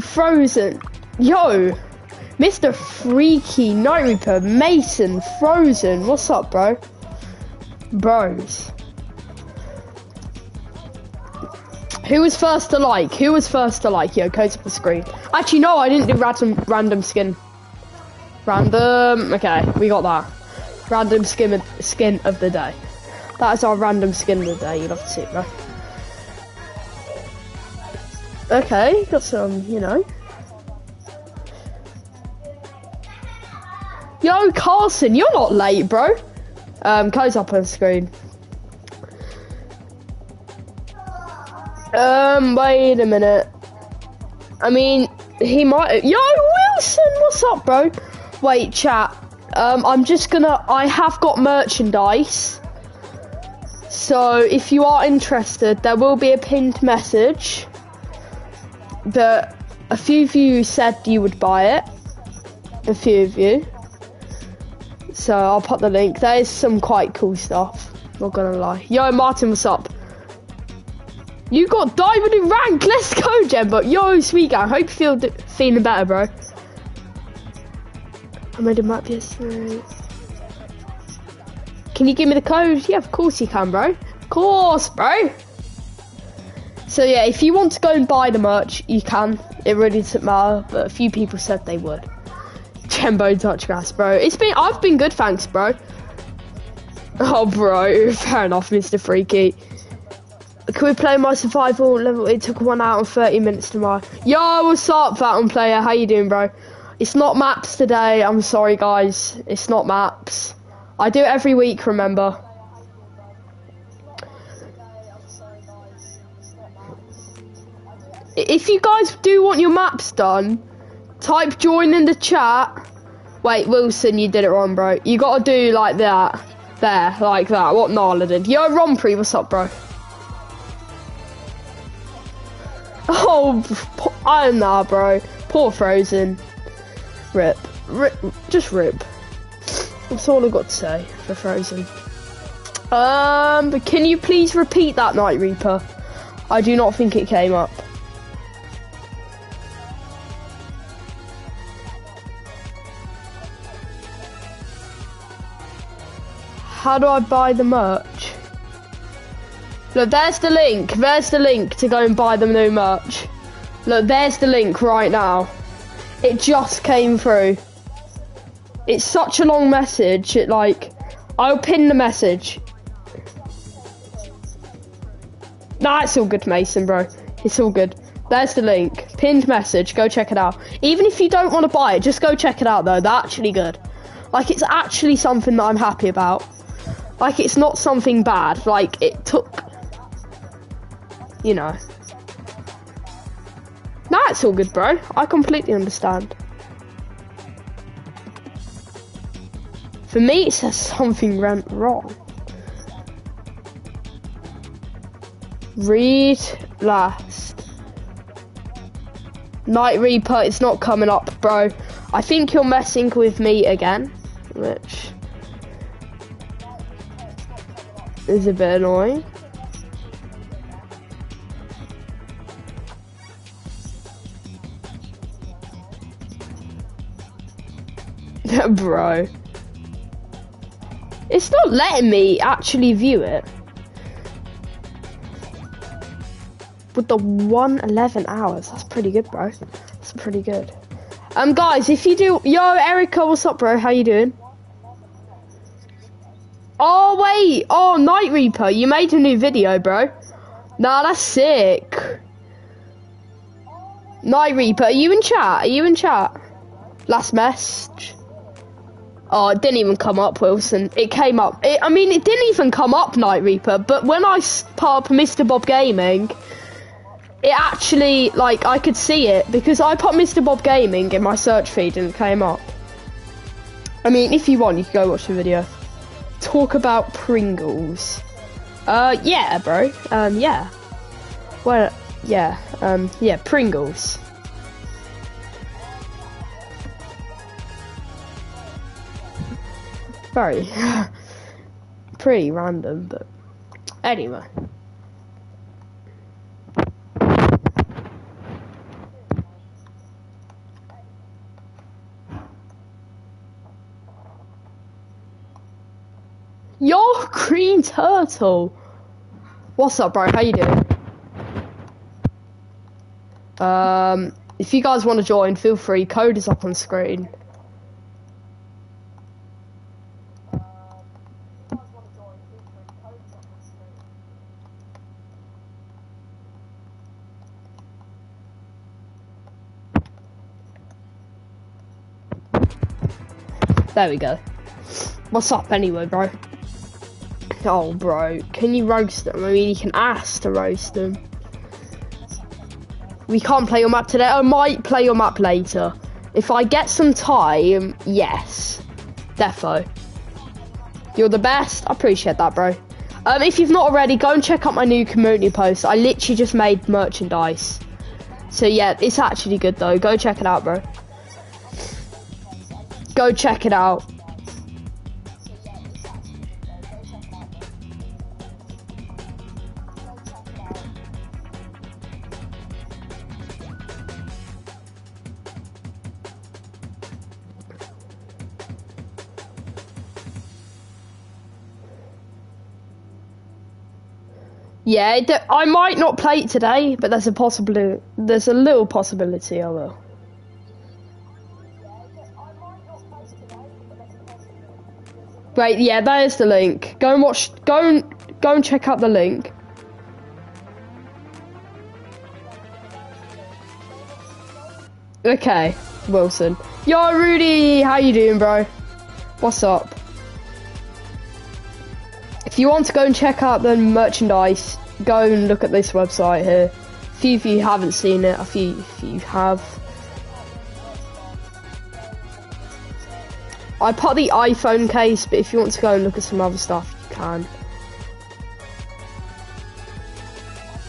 Frozen. Yo, Mr. Freaky, Night Reaper, Mason, Frozen. What's up, bro? Bros. Who was first to like? Who was first to like? Yo, codes up the screen. Actually, no, I didn't do random random skin. Random. Okay, we got that. Random skin of, skin of the day. That is our random skin of the day. You'll have to see it, bro. Okay, got some, you know. Yo, Carson, you're not late, bro. Um, close up on screen. Um, wait a minute. I mean, he might. Yo, Wilson, what's up, bro? Wait, chat. Um, I'm just gonna. I have got merchandise. So if you are interested, there will be a pinned message that a few of you said you would buy it. A few of you. So I'll put the link. There is some quite cool stuff. Not gonna lie. Yo, Martin, what's up? You got diamond in rank. Let's go, Jembo. Yo, sweet guy. Hope you feel feeling better, bro. I made a map yesterday. Can you give me the code? Yeah, of course you can, bro. Of course, bro. So yeah, if you want to go and buy the merch, you can. It really doesn't matter, but a few people said they would. Jembo touch grass, bro. It's been I've been good, thanks, bro. Oh, bro, fair enough, Mr. Freaky. Can we play my survival level? It took one hour and 30 minutes tomorrow. Yo, what's up, Phantom Player? How you doing, bro? It's not maps today. I'm sorry, guys. It's not maps. I do it every week, remember. If you guys do want your maps done, type join in the chat. Wait, Wilson, you did it wrong, bro. You gotta do like that. There, like that. What Nala did. Yo, Rompre, what's up, bro? Oh, I am nah, bro. Poor Frozen. Rip. Rip. Just rip. That's all I've got to say for Frozen. Um, but can you please repeat that, Night Reaper? I do not think it came up. How do I buy the merch? Look, there's the link. There's the link to go and buy the new merch. Look, there's the link right now. It just came through. It's such a long message. It like, I'll pin the message. Nah, it's all good, Mason, bro. It's all good. There's the link. Pinned message. Go check it out. Even if you don't want to buy it, just go check it out, though. They're actually good. Like, it's actually something that I'm happy about. Like, it's not something bad. Like, it took... You know. Nah, it's all good, bro. I completely understand. For me, it says something went wrong. Read last. Night Reaper, it's not coming up, bro. I think you're messing with me again, which is a bit annoying. Bro. It's not letting me actually view it. With the 111 hours, that's pretty good, bro. That's pretty good. Um, guys, if you do, yo, Erica, what's up, bro? How you doing? Oh wait, oh Night Reaper, you made a new video, bro. Nah, that's sick. Night Reaper, are you in chat? Are you in chat? Last message. Oh, it didn't even come up, Wilson. It came up. It, I mean, it didn't even come up, Night Reaper. But when I up Mr. Bob Gaming, it actually, like, I could see it because I put Mr. Bob Gaming in my search feed and it came up. I mean, if you want, you can go watch the video. Talk about Pringles. Uh, yeah, bro. Um, yeah. Well, yeah. Um, yeah, Pringles. Very, pretty random, but anyway. Yo, Green Turtle. What's up, bro? How you doing? Um, if you guys want to join, feel free. Code is up on screen. There we go. What's up anyway, bro? Oh, bro, can you roast them? I mean, you can ask to roast them. We can't play your map today. I might play your map later. If I get some time, yes. Defo. You're the best. I appreciate that, bro. Um, if you've not already, go and check out my new community post. I literally just made merchandise. So yeah, it's actually good though. Go check it out, bro. Go check it out. Yeah, I might not play it today, but there's a possibility. There's a little possibility I will. Wait, yeah, that is the link. Go and watch. Go and go and check out the link. Okay, Wilson. Yo, Rudy, how you doing, bro? What's up? If you want to go and check out the merchandise, go and look at this website here. A few of you haven't seen it, a few if you have. I put the iPhone case, but if you want to go and look at some other stuff, you can.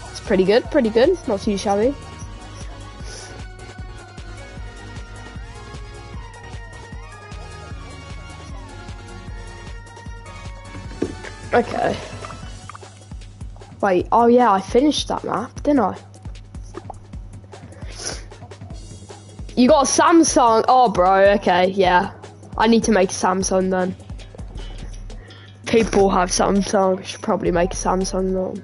It's pretty good, pretty good, not too shabby. Okay. Wait, oh yeah, I finished that map, didn't I? You got Samsung. Oh, bro, okay, yeah. I need to make Samsung then. People have Samsung. I should probably make Samsung then.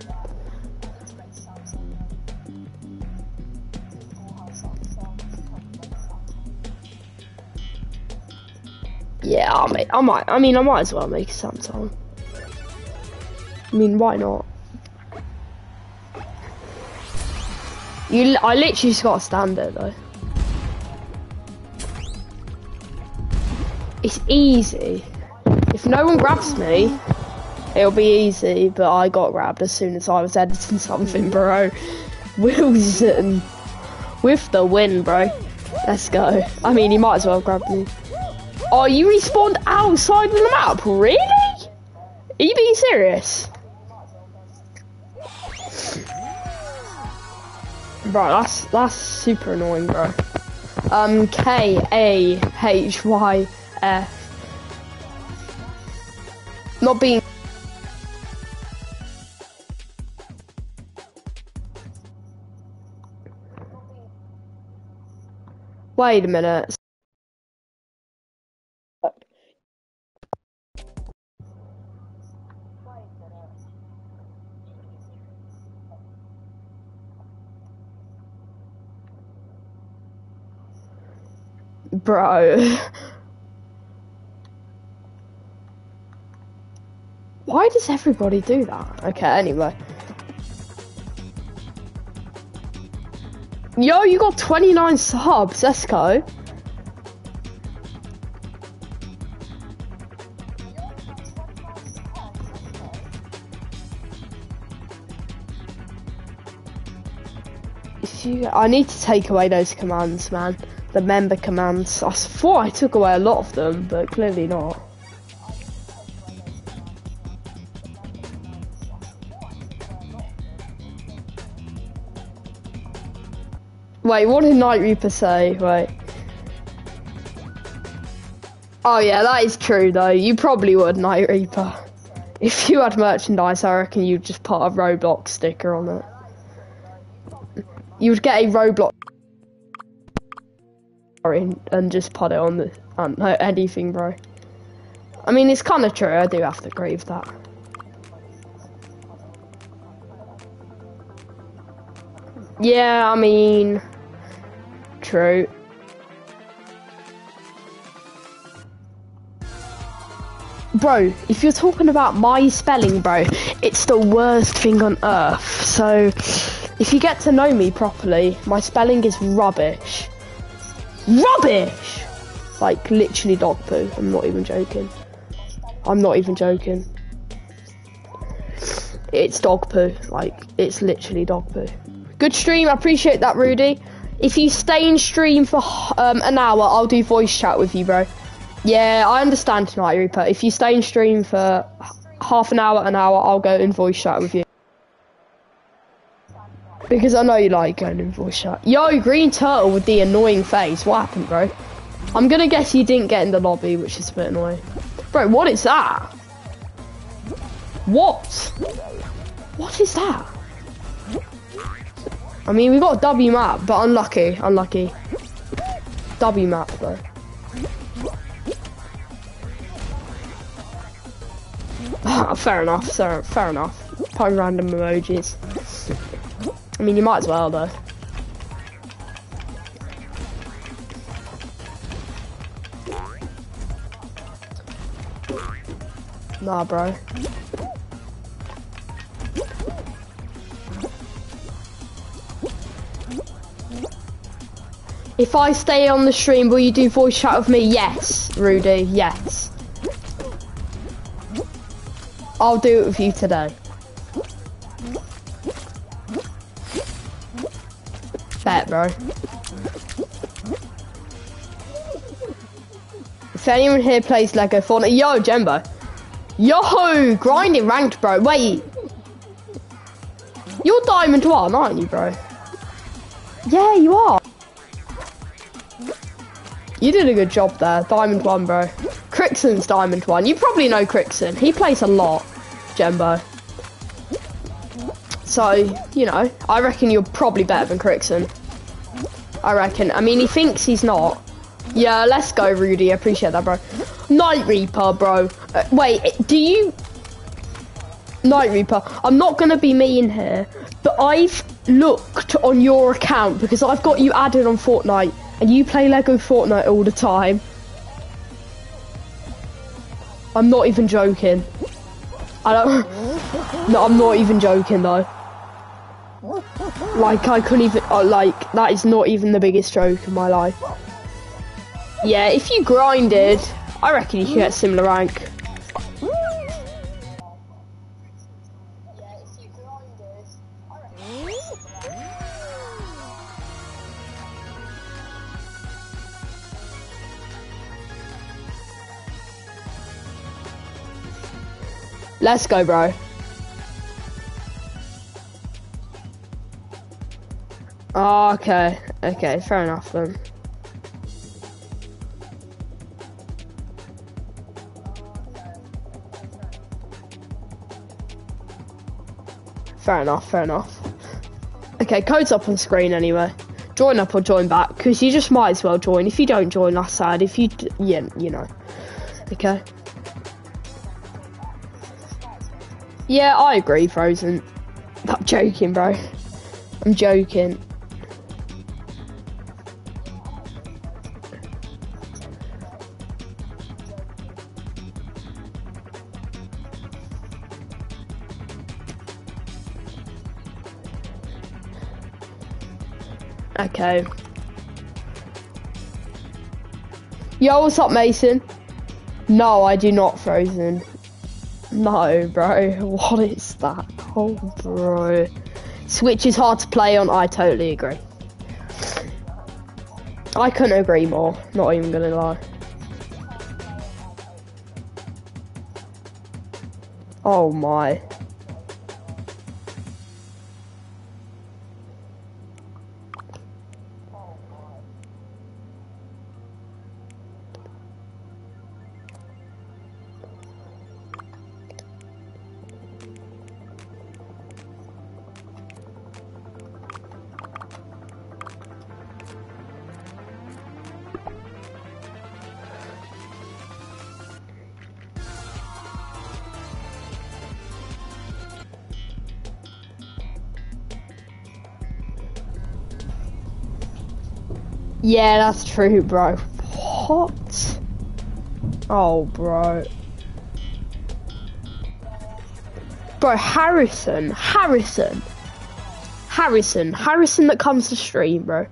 Yeah, make, I might. I mean, I might as well make Samsung. I mean, why not? You, I literally just got to stand there though. It's easy. If no one grabs me, it'll be easy, but I got grabbed as soon as I was editing something, bro. Wilson, with the win, bro. Let's go. I mean, he might as well grab me. Oh, you respawned outside of the map? Really? Are you being serious? Bro, that's that's super annoying, bro. Um, K A H Y F. Not being. Wait a minute. Bro. Why does everybody do that? Okay, anyway. Yo, you got 29 subs, let's go. I need to take away those commands, man. The member commands. I thought I took away a lot of them, but clearly not. Wait, what did Night Reaper say? Wait. Oh yeah, that is true though. You probably would, Night Reaper. If you had merchandise, I reckon you'd just put a Roblox sticker on it. You would get a Roblox and just put it on the on anything, bro. I mean, it's kind of true. I do have to agree with that. Yeah, I mean, true. Bro, if you're talking about my spelling, bro, it's the worst thing on earth. So, if you get to know me properly, my spelling is rubbish. Rubbish! Like, literally dog poo. I'm not even joking. I'm not even joking. It's dog poo. Like, it's literally dog poo. Good stream. I appreciate that, Rudy. If you stay in stream for um, an hour, I'll do voice chat with you, bro. Yeah, I understand tonight, Reaper. If you stay in stream for half an hour, an hour, I'll go in voice chat with you. Because I know you like going in voice chat. Yo, Green Turtle with the annoying face. What happened, bro? I'm gonna guess you didn't get in the lobby, which is a bit annoying. Bro, what is that? What? What is that? I mean, we got a W map, but unlucky, unlucky. W map, though. fair enough, sir. Fair enough. Probably random emojis. I mean, you might as well, though. Nah, bro. If I stay on the stream, will you do voice chat with me? Yes, Rudy, yes. I'll do it with you today. Bro. If anyone here plays Lego Fortnite, yo, Jembo. Yo, grinding ranked, bro. Wait. You're Diamond 1, aren't you, bro? Yeah, you are. You did a good job there. Diamond 1, bro. Crixon's Diamond 1. You probably know Crixon. He plays a lot, Jembo. So, you know, I reckon you're probably better than Crixon. I reckon. I mean, he thinks he's not. Yeah, let's go, Rudy. I appreciate that, bro. Night Reaper, bro. Uh, wait, do you... Night Reaper, I'm not going to be mean here, but I've looked on your account because I've got you added on Fortnite and you play Lego Fortnite all the time. I'm not even joking. I don't. No, I'm not even joking though. Like I couldn't even. Uh, like that is not even the biggest joke in my life. Yeah, if you grinded, I reckon you could get similar rank. Let's go, bro. Oh, okay. Okay, fair enough then. Fair enough, fair enough. Okay, code's up on screen anyway. Join up or join back, because you just might as well join. If you don't join, that's sad. If you, yeah, you know. Okay. Yeah, I agree, Frozen. I'm joking, bro. I'm joking. Okay. Yo, what's up, Mason? No, I do not Frozen. No, bro. What is that? Oh, bro. Switch is hard to play on. I totally agree. I couldn't agree more. Not even gonna lie. Oh my. Yeah, that's true, bro. What? Oh, bro. Bro, Harrison. Harrison. Harrison. Harrison that comes to stream, bro.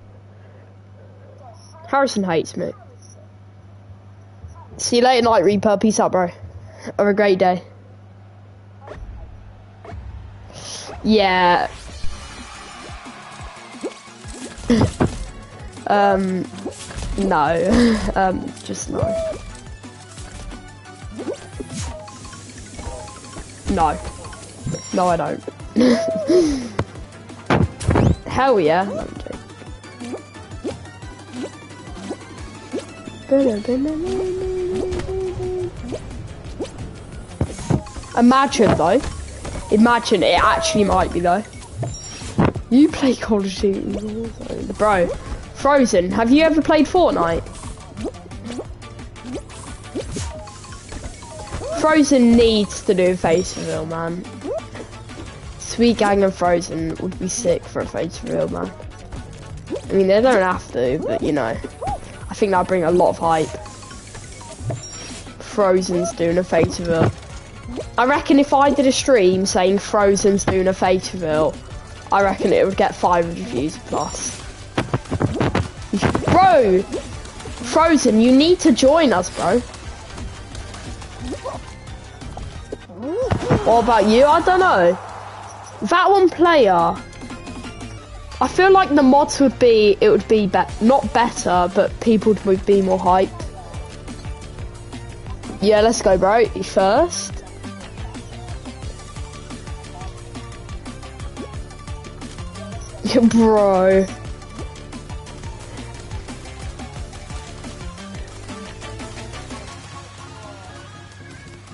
Harrison hates me. See you later, Night Reaper. Peace out, bro. Have a great day. Yeah. Um, no. um, just no. No. No, I don't. Hell yeah. Imagine though. Imagine it actually might be though. You play Call of Duty, bro. Frozen, have you ever played Fortnite? Frozen needs to do a face reveal, man. Sweet Gang and Frozen would be sick for a face reveal, man. I mean, they don't have to, but you know. I think that'll bring a lot of hype. Frozen's doing a face reveal. I reckon if I did a stream saying Frozen's doing a face reveal, I reckon it would get 500 views plus. Frozen, you need to join us, bro. What about you? I don't know. That one player. I feel like the mods would be, it would be, be not better, but people would be more hyped. Yeah, let's go, bro. You first. bro.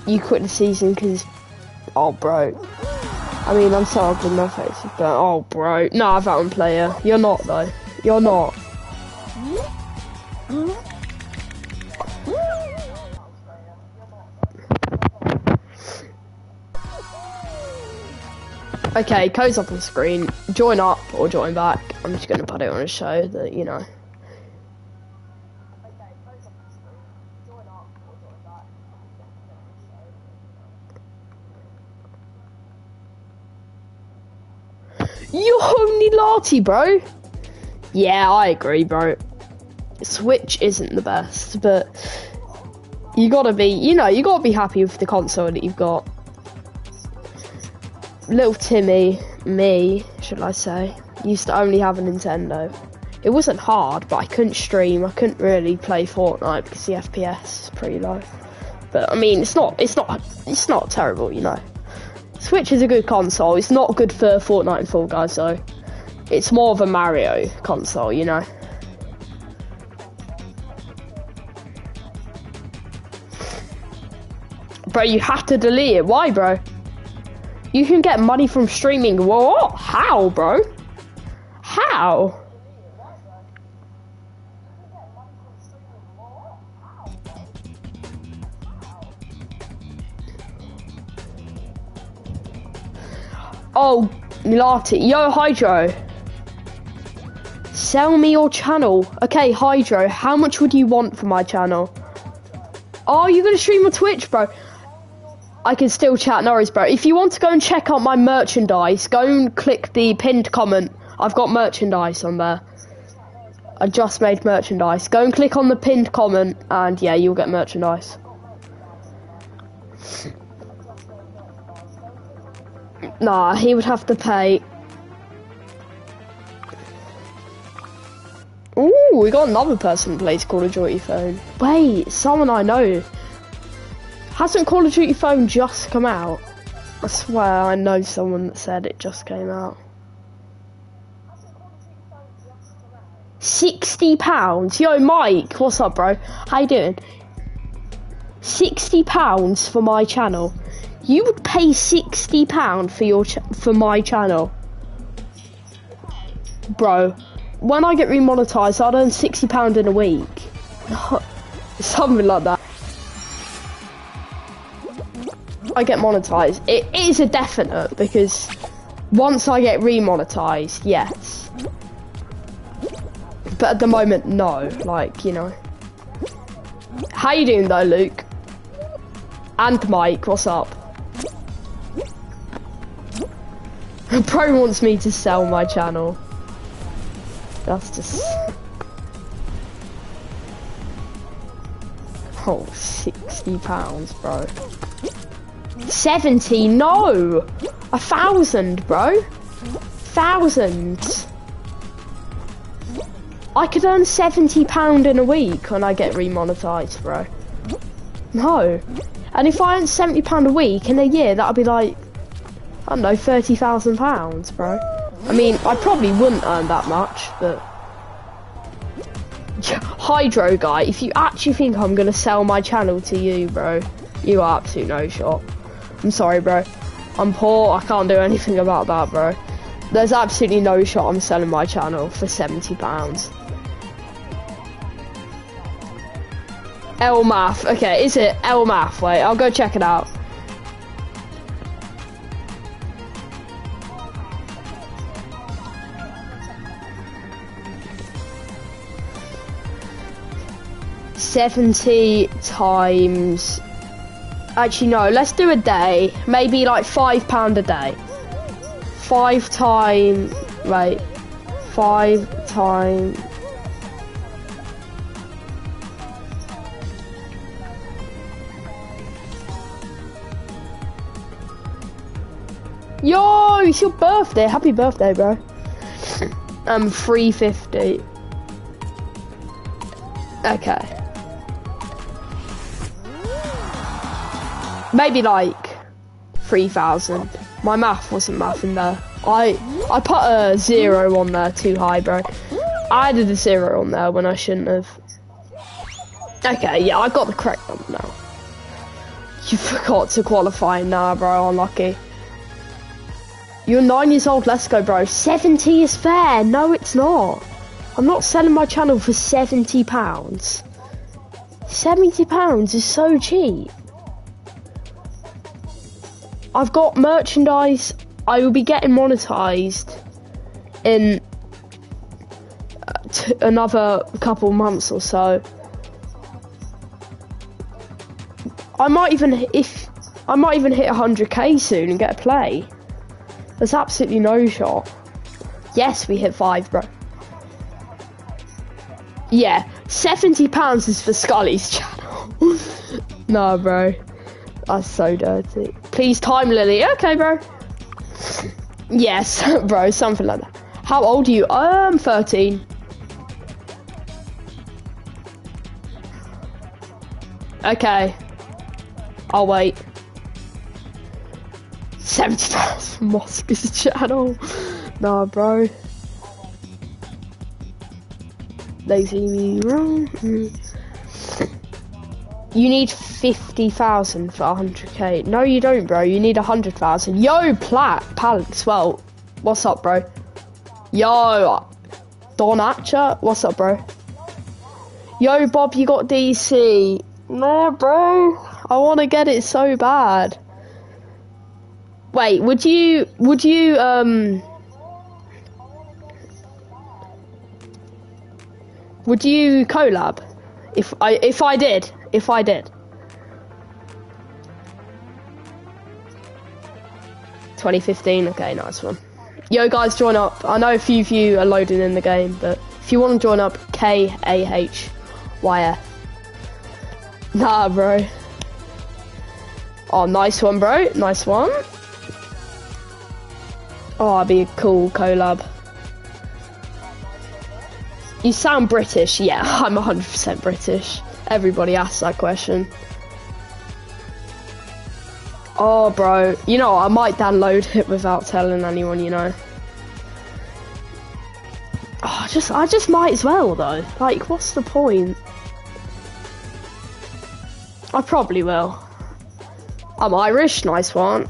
You quit the season because, oh, bro. I mean, I'm so ugly in my face, but oh, bro. No, I've one player. You're not, though. You're not. Okay, code's up on the screen. Join up or join back. I'm just going to put it on a show that, you know. You Lottie, bro. Yeah, I agree, bro. Switch isn't the best, but you gotta be, you know, you gotta be happy with the console that you've got. Little Timmy, me, should I say, used to only have a Nintendo. It wasn't hard, but I couldn't stream. I couldn't really play Fortnite because the FPS is pretty low. But I mean, it's not, it's not, it's not terrible, you know. Switch is a good console. It's not good for Fortnite and Fall Guys though. It's more of a Mario console, you know. Bro, you have to delete it. Why, bro? You can get money from streaming. What? How, bro? How? Oh, Milati. Yo, Hydro. Sell me your channel. Okay, Hydro, how much would you want for my channel? Oh, you're going to stream on Twitch, bro? I can still chat Norris, bro. If you want to go and check out my merchandise, go and click the pinned comment. I've got merchandise on there. I just made merchandise. Go and click on the pinned comment, and yeah, you'll get merchandise. Nah, he would have to pay. Ooh, we got another person plays Call of Duty phone. Wait, someone I know. Hasn't Call of Duty phone just come out? I swear I know someone that said it just came out. Sixty pounds. Yo, Mike, what's up, bro? How you doing? Sixty pounds for my channel. You would pay sixty pound for your for my channel, bro. When I get remonetized, I'd earn sixty pound in a week. Something like that. I get monetized. It is a definite because once I get remonetized, yes. But at the moment, no. Like, you know. How you doing though, Luke? And Mike, what's up? Pro wants me to sell my channel. Just... Oh, 60 pounds, bro. 70, no! A thousand, bro. Thousands. I could earn £70 in a week when I get remonetized, bro. No. And if I earn £70 a week in a year, that'd be like, I don't know, £30,000, bro. I mean, I probably wouldn't earn that much, but... Hydro guy, if you actually think I'm gonna sell my channel to you, bro, you are absolute no shot. I'm sorry, bro. I'm poor, I can't do anything about that, bro. There's absolutely no shot I'm selling my channel for £70. L math. Okay, is it L math? Wait, I'll go check it out. Seventy times. Actually, no. Let's do a day. Maybe like five pound a day. Five time. Right. Five times. Yo, it's your birthday. Happy birthday, bro. um, 350. Okay. Maybe like 3,000. My math wasn't math in there. I I put a zero on there too high, bro. I added a zero on there when I shouldn't have. Okay, yeah, I got the correct number now. You forgot to qualify. Nah, bro, unlucky. You're nine years old, let's go, bro. 70 is fair. No, it's not. I'm not selling my channel for 70 pounds. 70 pounds is so cheap. I've got merchandise. I will be getting monetized in uh, another couple months or so. I might even if I might even hit 100k soon and get a play. There's absolutely no shot. Yes, we hit five, bro. Yeah, seventy pounds is for Scully's channel. nah, bro. That's so dirty. Please time Lily. Okay, bro. Yes, bro, something like that. How old are you? I'm 13. Okay. I'll wait. 70,000 Moscow's channel. Nah, bro. They see me wrong. Mm. You need 50,000 for 100k. No, you don't, bro. You need 100,000. Yo, Plat, Palix, well, what's up, bro? Yo, Don Atcher, what's up, bro? Yo, Bob, you got DC. No, bro. I want to get it so bad. Wait, would you would you um would you collab if I if I did if I did 2015 okay nice one yo guys join up I know a few of you are loading in the game but If you want to join up, K A H Y F. Nah, bro. Oh, nice one, bro. Nice one. Oh, that'd be a cool collab. You sound British. Yeah, I'm 100% British. Everybody asks that question. Oh, bro. You know, I might download it without telling anyone, you know. Oh, just I just might as well though. Like, what's the point? I probably will. I'm Irish, nice one.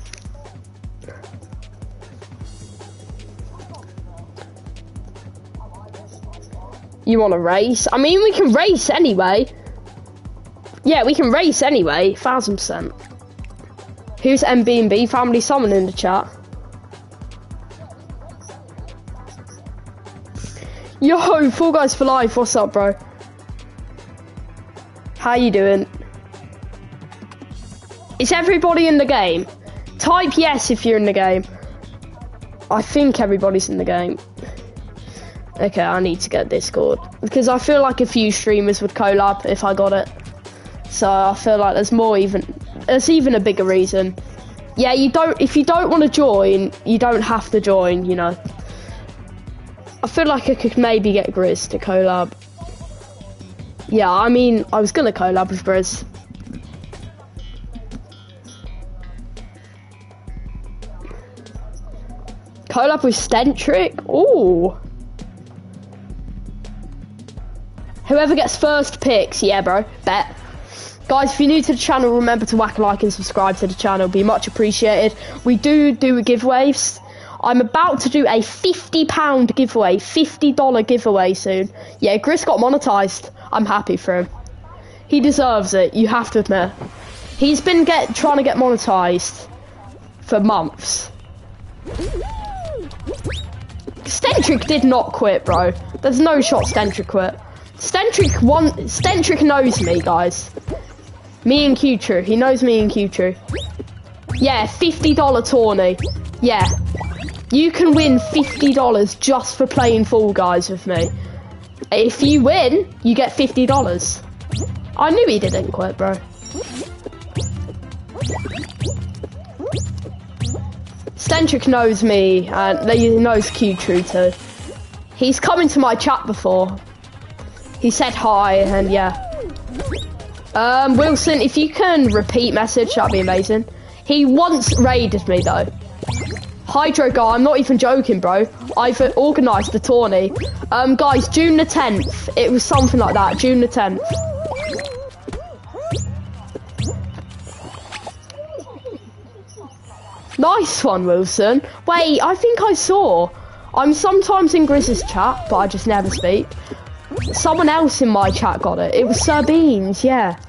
You want to race? I mean, we can race anyway. Yeah, we can race anyway, thousand percent. Who's MB&B family? Someone in the chat. Yo, Fall Guys for Life, what's up, bro? How you doing? Is everybody in the game? Type yes if you're in the game. I think everybody's in the game. Okay, I need to get Discord. Because I feel like a few streamers would collab if I got it. So I feel like there's more even there's even a bigger reason. Yeah, you don't if you don't want to join, you don't have to join, you know. I feel like I could maybe get Grizz to collab. Yeah, I mean I was gonna collab with Grizz. Collab with Stentric? Ooh. Whoever gets first picks, yeah, bro. Bet. Guys, if you're new to the channel, remember to whack a like and subscribe to the channel. It'd Be much appreciated. We do do giveaways. I'm about to do a £50 giveaway, $50 giveaway soon. Yeah, Chris got monetized. I'm happy for him. He deserves it, you have to admit. He's been get trying to get monetized for months. Stentric did not quit, bro. There's no shot Stentric quit. Stentric one Stentric knows me, guys. Me and Q True. He knows me and Q True. Yeah, $50 tourney. Yeah. You can win $50 just for playing Fall Guys with me. If you win, you get $50. I knew he didn't quit, bro. Stentric knows me, and he knows Q True too. He's come into my chat before. He said hi, and yeah. Um, Wilson, if you can repeat message, that'd be amazing. He once raided me though. Hydro guy, I'm not even joking, bro. I've organised the tourney. Um, guys, June the 10th. It was something like that. June the 10th. Nice one, Wilson. Wait, I think I saw. I'm sometimes in Grizz's chat, but I just never speak. Someone else in my chat got it. It was Sir Beans, yeah.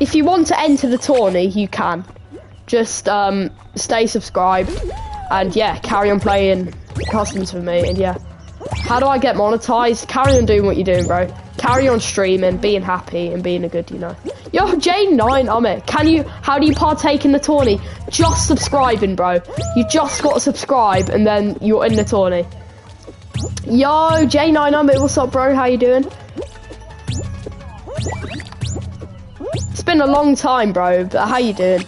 If you want to enter the tourney, you can. Just um, stay subscribed and yeah, carry on playing customs with me and yeah. How do I get monetized? Carry on doing what you're doing, bro. Carry on streaming, being happy, and being a good, you know. Yo, J9, I'm it. Can you, how do you partake in the tourney? Just subscribing, bro. You just got to subscribe, and then you're in the tourney. Yo, J9, I'm it. What's up, bro? How you doing? It's been a long time, bro, but how you doing?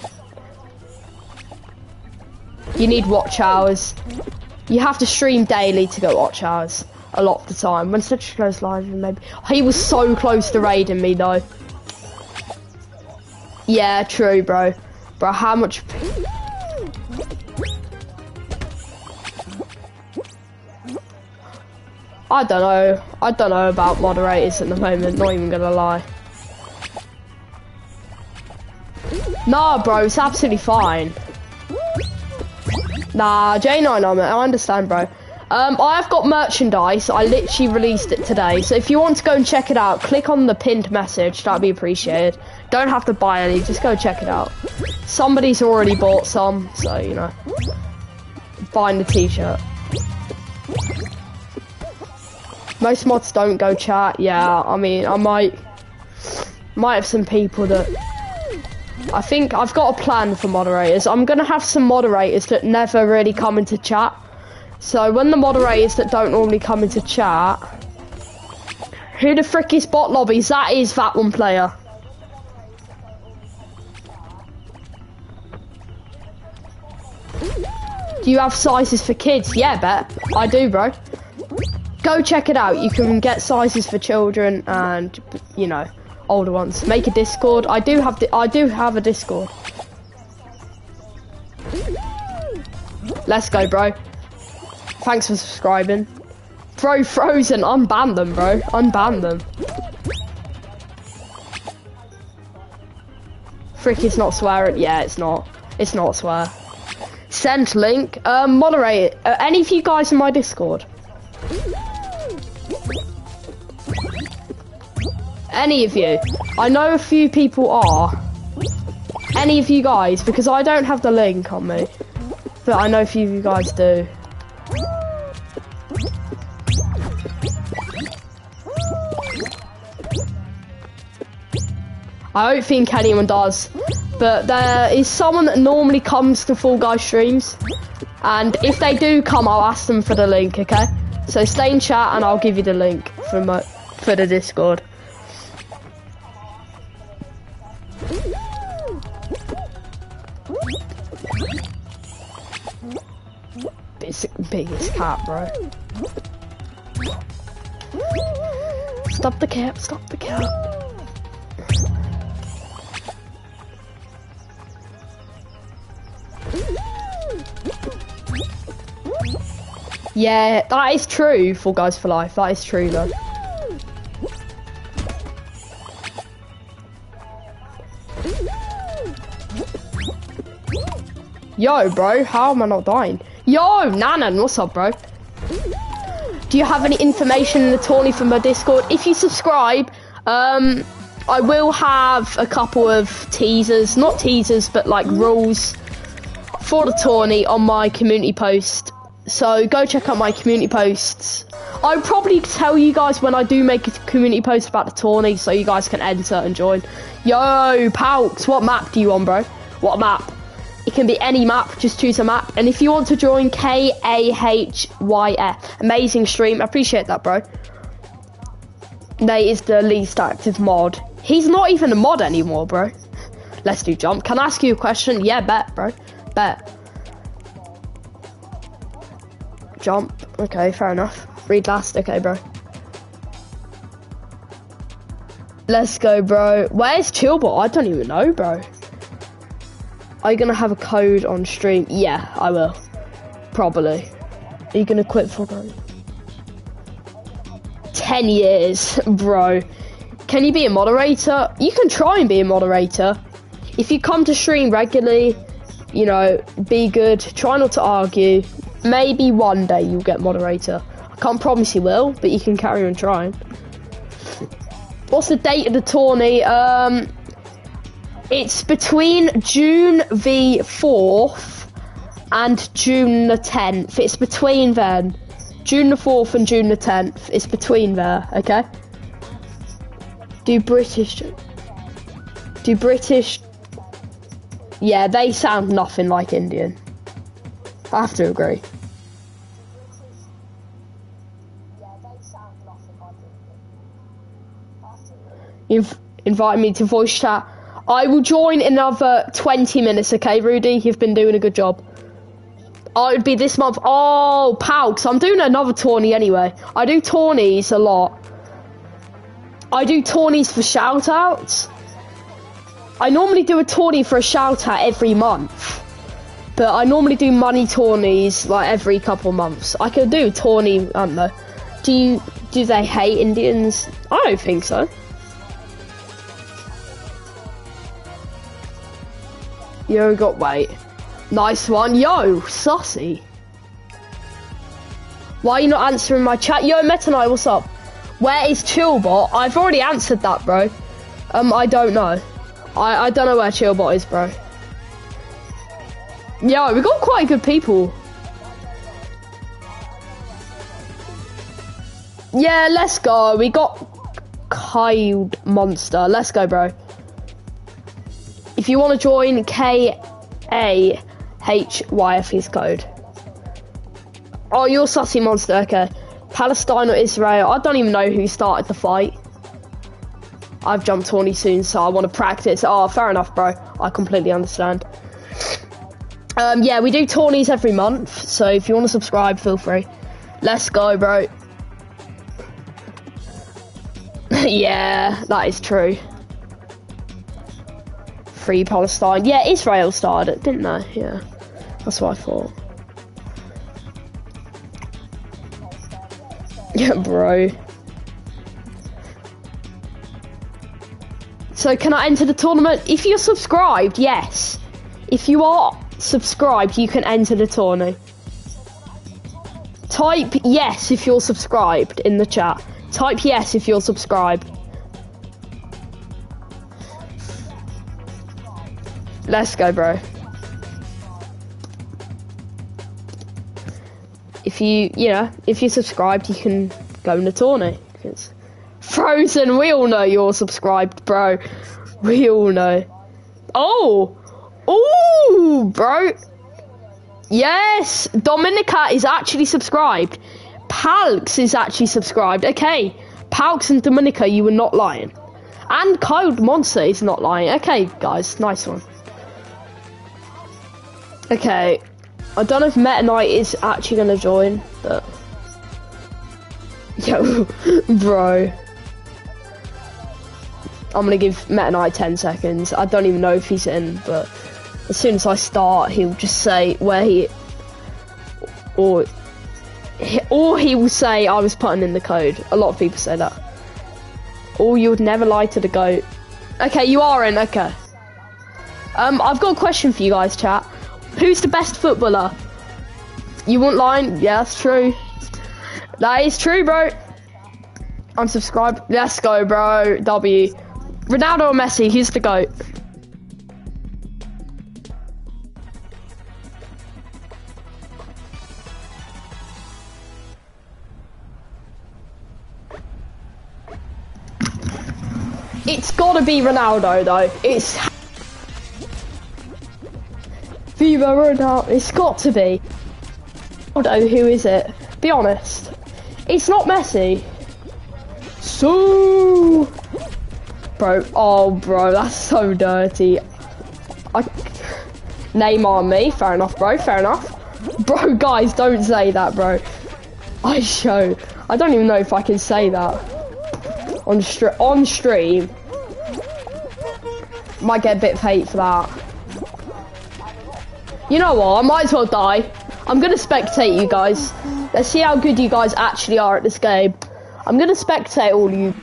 You need watch hours. You have to stream daily to get watch hours. A lot of the time. When such close live, maybe. He was so close to raiding me, though. Yeah, true, bro. Bro, how much... I don't know. I don't know about moderators at the moment, not even gonna lie. Nah, bro, it's absolutely fine. Nah, J9, I understand, bro. Um, I've got merchandise. I literally released it today. So if you want to go and check it out, click on the pinned message. That'd be appreciated. Don't have to buy any. Just go check it out. Somebody's already bought some, so you know. Buying the t-shirt. Most mods don't go chat. Yeah, I mean, I might might have some people that I think I've got a plan for moderators. I'm gonna have some moderators that never really come into chat. So when the moderators that don't normally come into chat, who the frick is bot lobbies? That is that one player. Do you have sizes for kids? Yeah, bet. I do, bro. Go check it out. You can get sizes for children and, you know, older ones. Make a Discord. I do have the I do have a Discord. Let's go, bro. Thanks for subscribing. Bro, Frozen, unban them, bro. Unban them. Frick, it's not swearing. Yeah, it's not. It's not swear. Send link. Um, moderate. Uh, any of you guys in my Discord? Any of you? I know a few people are. Any of you guys? Because I don't have the link on me. But I know a few of you guys do. I don't think anyone does. But there is someone that normally comes to Fall Guys streams. And if they do come, I'll ask them for the link, okay? So stay in chat and I'll give you the link for my uh, for the Discord. Biggest, cat, bro. Stop the cat, stop the cat. Yeah, that is true for Guys for Life. That is true, though. Yo, bro, how am I not dying? Yo, Nanan, what's up, bro? Do you have any information in the tourney from my Discord? If you subscribe, um, I will have a couple of teasers, not teasers, but like rules for the tourney on my community post so go check out my community posts. I'll probably tell you guys when I do make a community post about the tourney so you guys can enter and join. Yo, Palks, what map do you want, bro? What map? It can be any map, just choose a map. And if you want to join K-A-H-Y-F, amazing stream, I appreciate that, bro. Nate is the least active mod. He's not even a mod anymore, bro. Let's do jump. Can I ask you a question? Yeah, bet, bro. Bet. Jump. Okay, fair enough. Read last. Okay, bro. Let's go, bro. Where's Chillbot? I don't even know, bro. Are you gonna have a code on stream? Yeah, I will. Probably. Are you gonna quit for going? Ten years, bro. Can you be a moderator? You can try and be a moderator. If you come to stream regularly, you know, be good. Try not to argue. Maybe one day you'll get moderator. I can't promise you will, but you can carry on trying. What's the date of the tourney? Um, it's between June the 4th and June the 10th. It's between then. June the 4th and June the 10th. It's between there, okay? Do British... Do British... Yeah, they sound nothing like Indian. I have to agree. You've invited me to voice chat. I will join in another 20 minutes, okay, Rudy? You've been doing a good job. Oh, it would be this month. Oh, because I'm doing another tourney anyway. I do tourneys a lot. I do tourneys for shoutouts. I normally do a tourney for a shoutout every month. But I normally do money tourneys like every couple months. I could do tourney, I don't know. Do you do they hate Indians? I don't think so. Yo, got weight. Nice one. Yo, sussy. Why are you not answering my chat? Yo, Meta Knight, what's up? Where is Chillbot? I've already answered that, bro. Um, I don't know. I, I don't know where Chillbot is, bro. Yo, we got quite good people. Yeah, let's go. We got Kyle Monster. Let's go, bro. If you want to join, K A H Y F is code. Oh, you're sussy monster. Okay. Palestine or Israel? I don't even know who started the fight. I've jumped tawny soon, so I want to practice. Oh, fair enough, bro. I completely understand. Um, yeah, we do tawnies every month, so if you want to subscribe, feel free. Let's go, bro. yeah, that is true. Free Palestine. Yeah, Israel started it, didn't they? Yeah, that's what I thought. Yeah, bro. So can I enter the tournament? If you're subscribed, yes. If you are subscribed, you can enter the tournament. Type yes if you're subscribed in the chat. Type yes if you're subscribed. Let's go, bro. If you, you know, if you're subscribed, you can go in the tourney. It's Frozen, we all know you're subscribed, bro. We all know. Oh! Oh, bro! Yes! Dominica is actually subscribed. Palks is actually subscribed. Okay. Palks and Dominica, you were not lying. And Cold Monster is not lying. Okay, guys, nice one. Okay. I don't know if Meta Knight is actually gonna join, but Yo, bro. I'm gonna give Meta Knight 10 seconds. I don't even know if he's in, but as soon as I start, he'll just say where he, or, or he will say I was putting in the code. A lot of people say that. Or you would never lie to the goat. Okay, you are in. Okay. Um, I've got a question for you guys, chat. Who's the best footballer? You want line? Yeah, that's true. That is true, bro. I'm. Let's go, bro. W. Ronaldo or Messi? Who's the goat? It's gotta be Ronaldo, though. It's Viva Ronaldo. It's got to be. Ronaldo, who is it? Be honest. It's not Messi. So, bro. Oh, bro, that's so dirty. I Neymar me. Fair enough, bro. Fair enough. Bro, guys, don't say that, bro. I show. I don't even know if I can say that on str on stream. Might get a bit of hate for that. You know what? I might as well die. I'm gonna spectate you guys. Let's see how good you guys actually are at this game. I'm gonna spectate all you.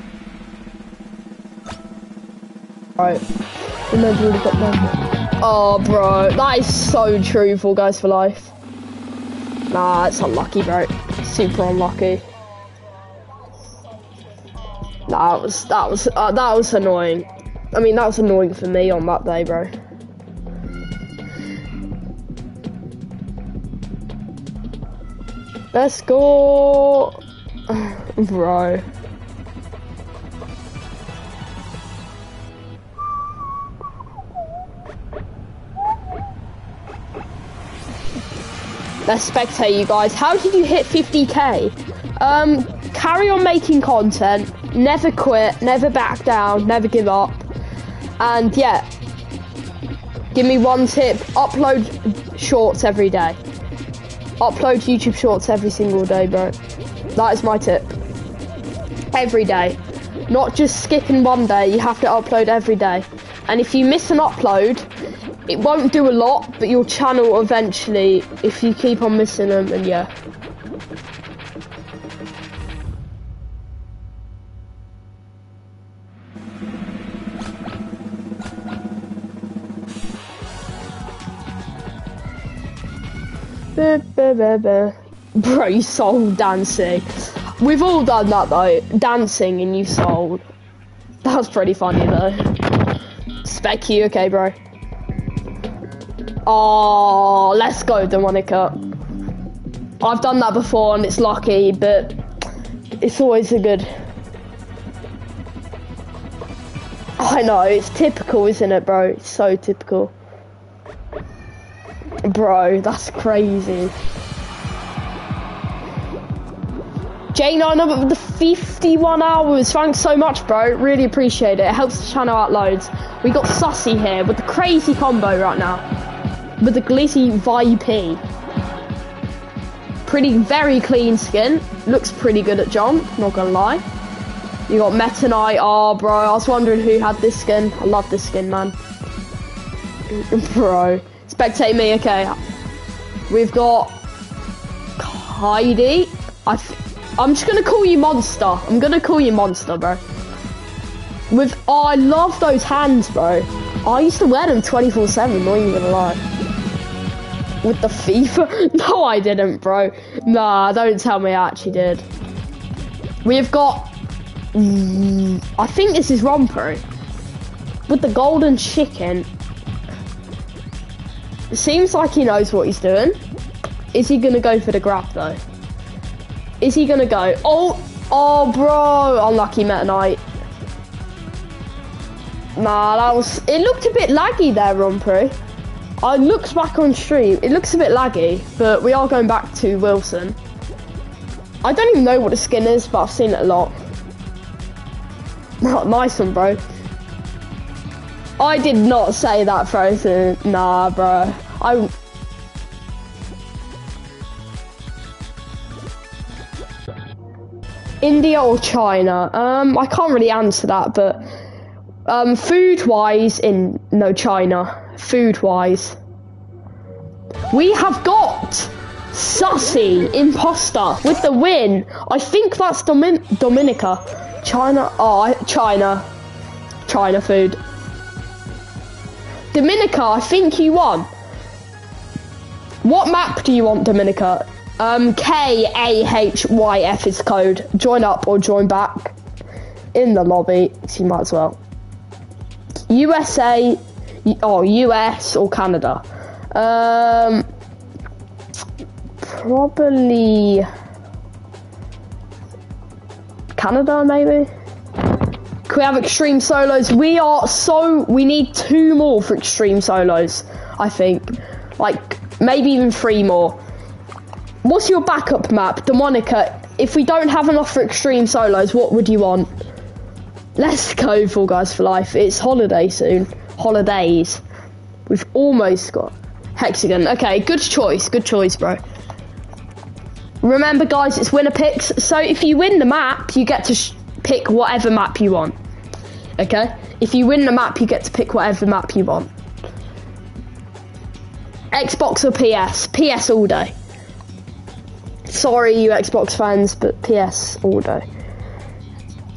Right. Remember, got. Oh, bro, that is so true for guys for life. Nah, it's unlucky, bro. Super unlucky. That was that was uh, that was annoying. I mean, that was annoying for me on that day, bro. Let's go, bro. Let's spectate you guys. How did you hit 50k? Um, carry on making content. Never quit. Never back down. Never give up. And yeah, give me one tip. Upload shorts every day. Upload YouTube shorts every single day, bro. That is my tip. Every day. Not just skipping one day. You have to upload every day. And if you miss an upload, it won't do a lot, but your channel eventually, if you keep on missing them, and yeah. Bro, you sold dancing. We've all done that though. Dancing and you sold. That was pretty funny though. Spec you, okay, bro. Oh, let's go, Demonica. I've done that before and it's lucky, but it's always a good. I know, it's typical, isn't it, bro? It's so typical. Bro, that's crazy. J9 with the 51 hours. Thanks so much, bro. Really appreciate it. It helps the channel out loads. We got Sussy here with the crazy combo right now. With the Glizzy VIP. Pretty, very clean skin. Looks pretty good at jump, not gonna lie. You got Meta Knight. Oh, bro, I was wondering who had this skin. I love this skin, man. bro. Spectate me, okay. We've got Heidi. I I'm just gonna call you Monster. I'm gonna call you Monster, bro. With oh, I love those hands, bro. I used to wear them 24/7. Not even gonna lie. With the FIFA? No, I didn't, bro. Nah, don't tell me I actually did. We've got. I think this is Romper with the golden chicken. It seems like he knows what he's doing. Is he gonna go for the grab though? Is he gonna go? Oh, oh, bro! Unlucky Meta Knight. Nah, that was. It looked a bit laggy there, Romper. I looked back on stream. It looks a bit laggy, but we are going back to Wilson. I don't even know what the skin is, but I've seen it a lot. nice one, bro. I did not say that, Frozen. Nah, bro. I. India or China? Um, I can't really answer that, but um, food-wise, in no China. Food-wise, we have got Sussy Imposter with the win. I think that's Domin Dominica, China. Oh, China, China food. Dominica, I think you won. What map do you want, Dominica? Um, K A H Y F is code. Join up or join back in the lobby. So you might as well. USA, or US or Canada. Um, probably Canada, maybe. Can we have extreme solos? We are so we need two more for extreme solos. I think, like maybe even three more. What's your backup map, Demonica? If we don't have enough for extreme solos, what would you want? Let's go, Fall Guys for Life. It's holiday soon. Holidays. We've almost got Hex-A-Gone. Okay, good choice. Good choice, bro. Remember, guys, it's winner picks. So if you win the map, you get to pick whatever map you want. Okay? If you win the map, you get to pick whatever map you want. Xbox or PS? PS all day. Sorry, you Xbox fans, but PS all day.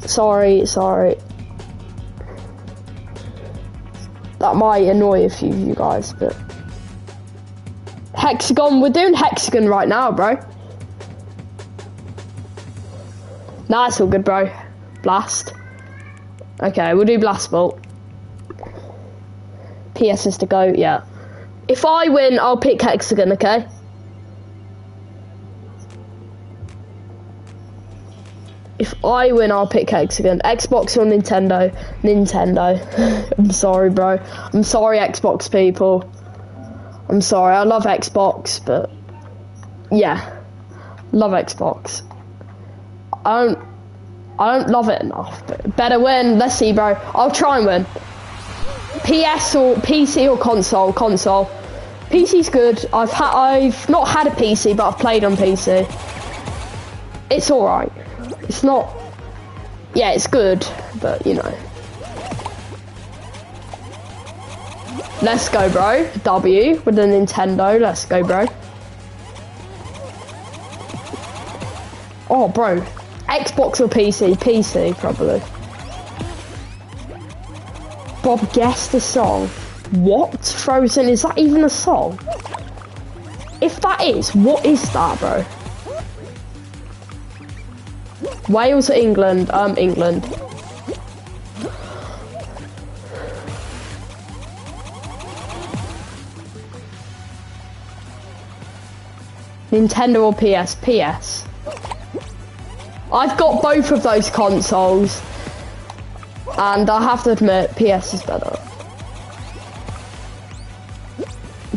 Sorry, sorry. That might annoy a few of you guys, but. Hex-A-Gone, we're doing Hex-A-Gone right now, bro. Nah, it's all good, bro. Blast. Okay, we'll do Blast Ball. PS is to go, yeah. If I win, I'll pick Hex-A-Gone, okay? If I win, I'll pick Hex-A-Gone. Xbox or Nintendo? Nintendo. I'm sorry, bro. I'm sorry, Xbox people. I'm sorry. I love Xbox, but yeah, love Xbox. I don't. I don't love it enough. But better win. Let's see, bro. I'll try and win. PS or PC or console? Console. PC's good. I've had. I've not had a PC, but I've played on PC. It's all right. It's not. Yeah, it's good, but you know. Let's go, bro. W with the Nintendo. Let's go, bro. Oh, bro. Xbox or PC? PC, probably. Bob, guess the song. What? Frozen? Is that even a song? If that is, what is that, bro? Wales or England? Um, England. Nintendo or PS? PS. I've got both of those consoles. And I have to admit, PS is better.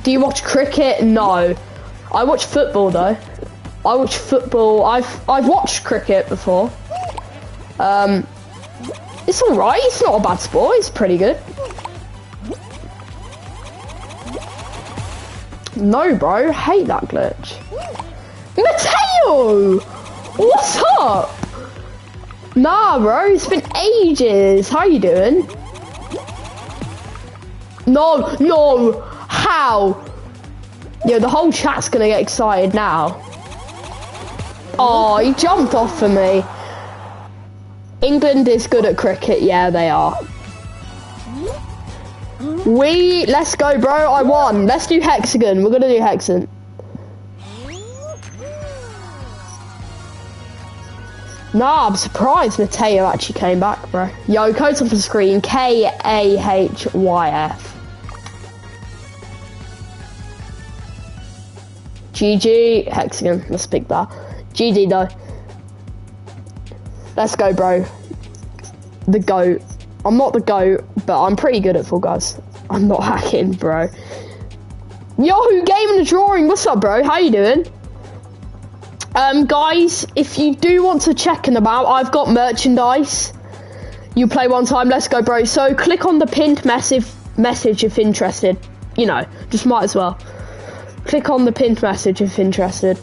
Do you watch cricket? No. I watch football though. I watch football. I've I've watched cricket before. Um, it's all right. It's not a bad sport. It's pretty good. No, bro. Hate that glitch. Mateo! What's up? Nah, bro. It's been ages. How you doing? No, no. How? Yo, the whole chat's gonna get excited now. Oh, he jumped off for me. England is good at cricket. Yeah, they are. We, let's go, bro. I won. Let's do Hex-A-Gone. We're gonna do Hex-A-Gone. Nah, I'm surprised Mateo actually came back, bro. Yo, code's on the screen. K-A-H-Y-F. GG, Hex-A-Gone. Let's pick that. GG, though. Let's go, bro. The GOAT. I'm not the GOAT, but I'm pretty good at Fall Guys. I'm not hacking, bro. Yahoo Game and the Drawing, what's up, bro? How you doing? Um, guys, if you do want to check them about, I've got merchandise. You play one time, let's go, bro. So click on the pinned message, message if interested. You know, just might as well. Click on the pinned message if interested.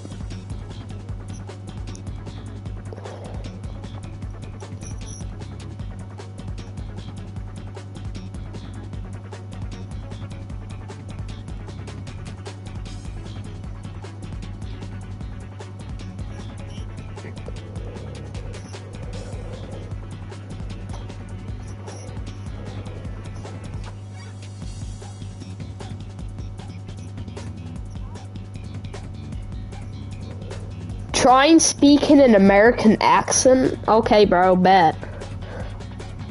Try and speak in an American accent? Okay, bro, bet.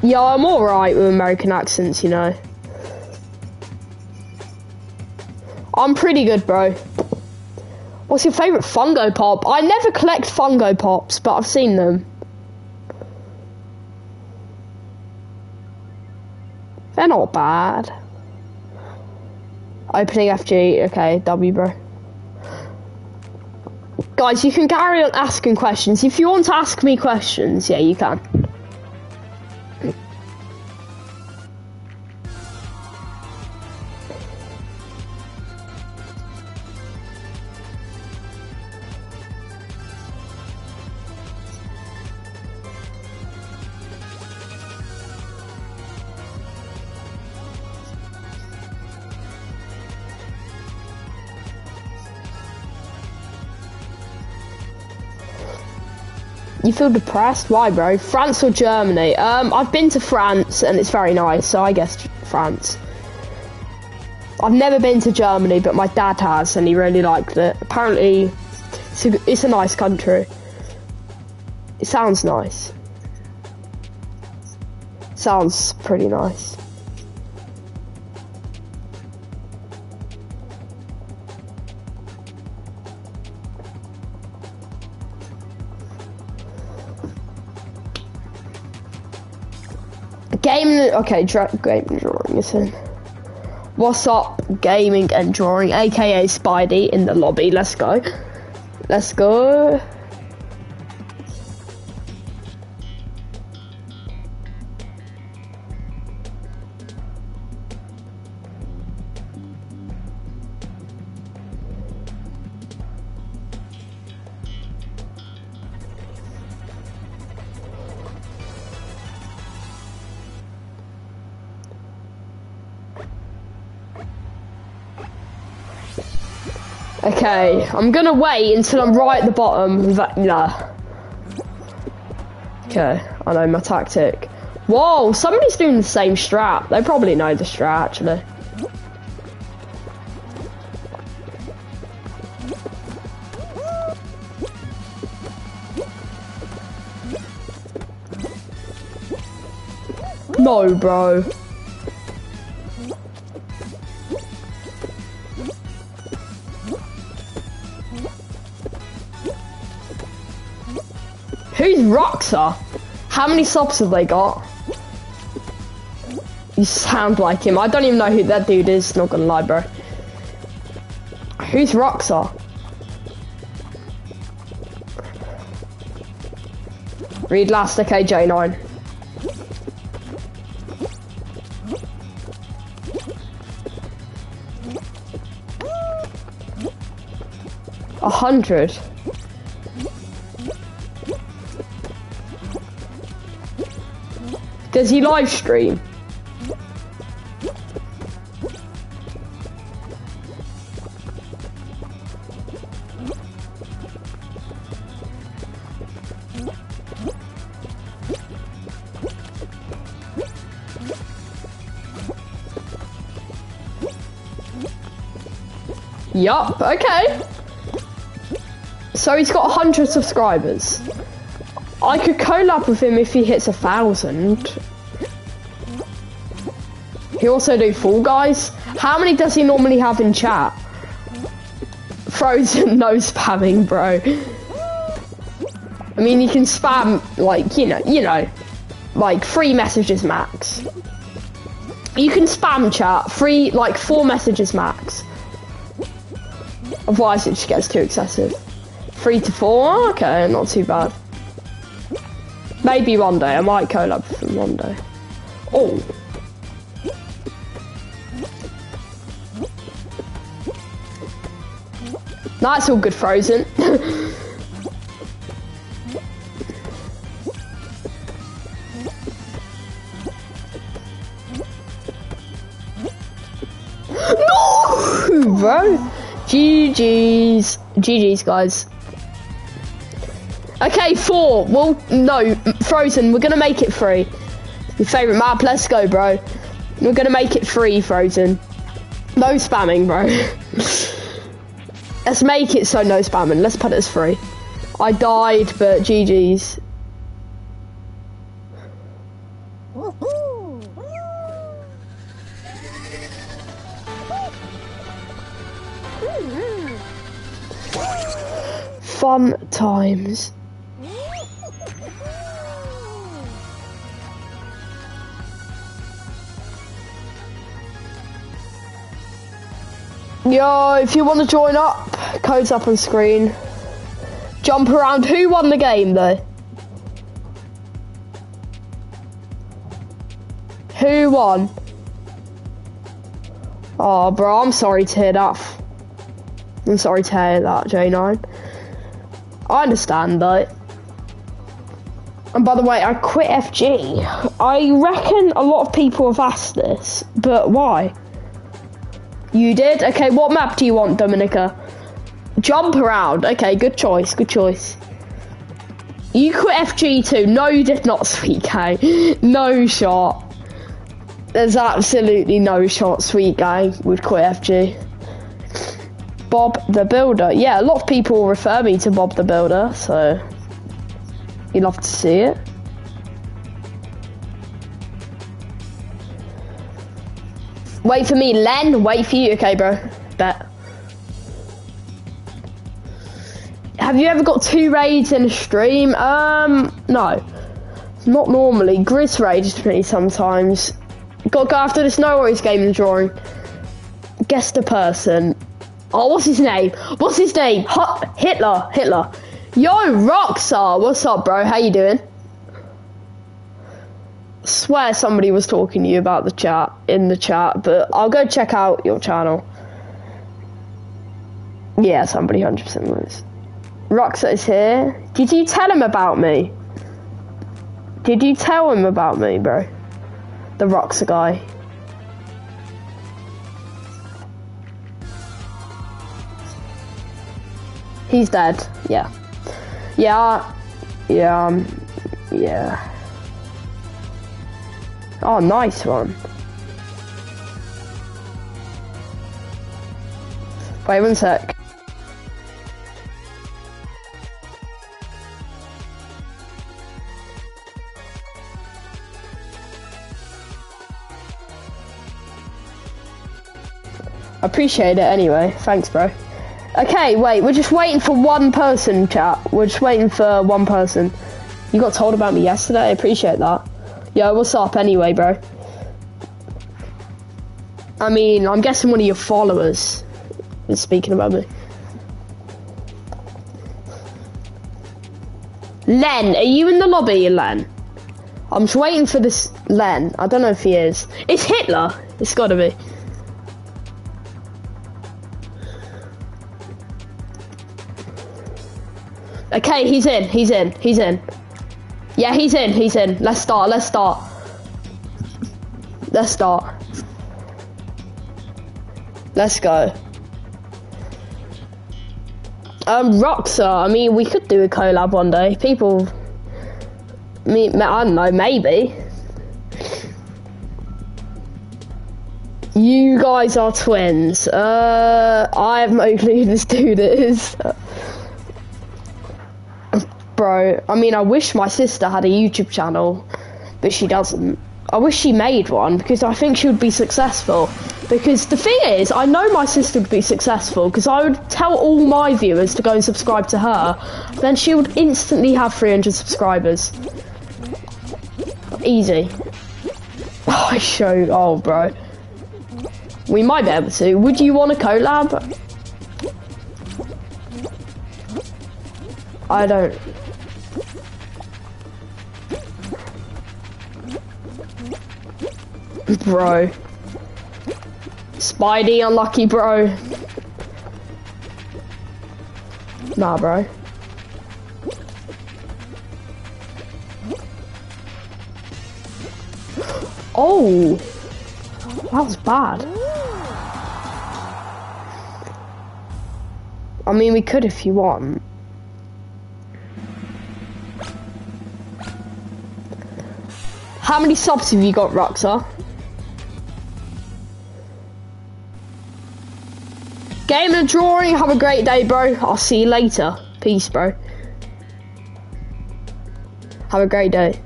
Yeah, I'm alright with American accents, you know. I'm pretty good, bro. What's your favourite Funko Pop? I never collect Funko Pops, but I've seen them. They're not bad. Opening FG, okay, W, bro. Guys, you can carry on asking questions. If you want to ask me questions, yeah, you can. You feel depressed? Why, bro? France or Germany? Um, I've been to France and it's very nice, so I guess France. I've never been to Germany, but my dad has, and he really liked it. Apparently, it's a, it's a nice country. It sounds nice. Sounds pretty nice. Okay, dra- game drawing is in. What's up, gaming and drawing, aka Spidey in the lobby. Let's go. Let's go. Okay, I'm gonna wait until I'm right at the bottom. That, nah. Okay, I know my tactic. Whoa, somebody's doing the same strat. They probably know the strat, actually. No, bro. Who's Roxa? How many subs have they got? You sound like him. I don't even know who that dude is, not gonna lie, bro. Who's Rockstar? Read last, okay, J9. A hundred. Does he live stream? Yup, okay. So he's got 100 subscribers. I could collab with him if he hits a thousand. He also do Fall Guys. How many does he normally have in chat? Frozen no spamming, bro. I mean, you can spam like you know, you know, like three messages max. You can spam chat three, like four messages max. Otherwise, it just gets too excessive. Three to four, okay, not too bad. Maybe one day, I might collab with day. Oh. That's all good frozen. no, bro. GG's. GG's, guys. Okay, four. Well, no, Frozen. We're gonna make it three. Your favorite map. Let's go, bro. We're gonna make it three, Frozen. No spamming, bro. Let's make it so no spamming. Let's put it as three. I died, but GG's. Fun times. Yo, if you want to join up, code's up on screen. Jump around. Who won the game, though? Who won? Oh, bro, I'm sorry to hear that. I'm sorry to hear that, J9. I understand, though. And by the way, I quit FG. I reckon a lot of people have asked this, but why? You did? Okay, what map do you want, Dominica? Jump around. Okay, good choice, good choice. You quit FG too. No, you did not, Sweet Guy. No shot. There's absolutely no shot, Sweet Guy would quit FG. Bob the Builder. Yeah, a lot of people refer me to Bob the Builder, so you'd love to see it. Wait for me, Len. Wait for you. Okay, bro. Bet. Have you ever got two raids in a stream? Um, no. Not normally. Grizz raids me sometimes. Gotta go after this no worries game in the drawing. Guess the person. Oh, what's his name? What's his name? Hot Hitler. Hitler. Yo, Rockstar. What's up, bro? How you doing? Swear somebody was talking to you about the chat in the chat, but I'll go check out your channel. Yeah, somebody 100% was. Roxa is here. Did you tell him about me? Did you tell him about me, bro? The Roxa guy. He's dead. Yeah. Yeah. Yeah. Um, yeah. Oh, nice one. Wait one sec. Appreciate it anyway. Thanks, bro. Okay, wait, we're just waiting for one person, chat. We're just waiting for one person. You got told about me yesterday? I appreciate that. Yo, what's up anyway, bro? I mean, I'm guessing one of your followers is speaking about me. Len, are you in the lobby, Len? I'm just waiting for this Len. I don't know if he is. It's Hitler. It's gotta be. Okay, he's in. He's in. He's in. Yeah, he's in. He's in. Let's start. Let's start. Let's start. Let's go. Um, Roxa, I mean, we could do a collab one day. People, me, I don't know, maybe. You guys are twins. Uh, I have no clue who this dude is. Bro, I mean, I wish my sister had a YouTube channel, but she doesn't. I wish she made one because I think she would be successful. Because the thing is, I know my sister would be successful because I would tell all my viewers to go and subscribe to her. Then she would instantly have 300 subscribers. Easy. Oh, I show. Oh, bro. We might be able to. Would you want a collab? I don't. Bro. Spidey unlucky, bro. Nah, bro. Oh! That was bad. I mean, we could if you want. How many subs have you got, Roxa? Game and drawing. Have a great day, bro. I'll see you later. Peace, bro. Have a great day.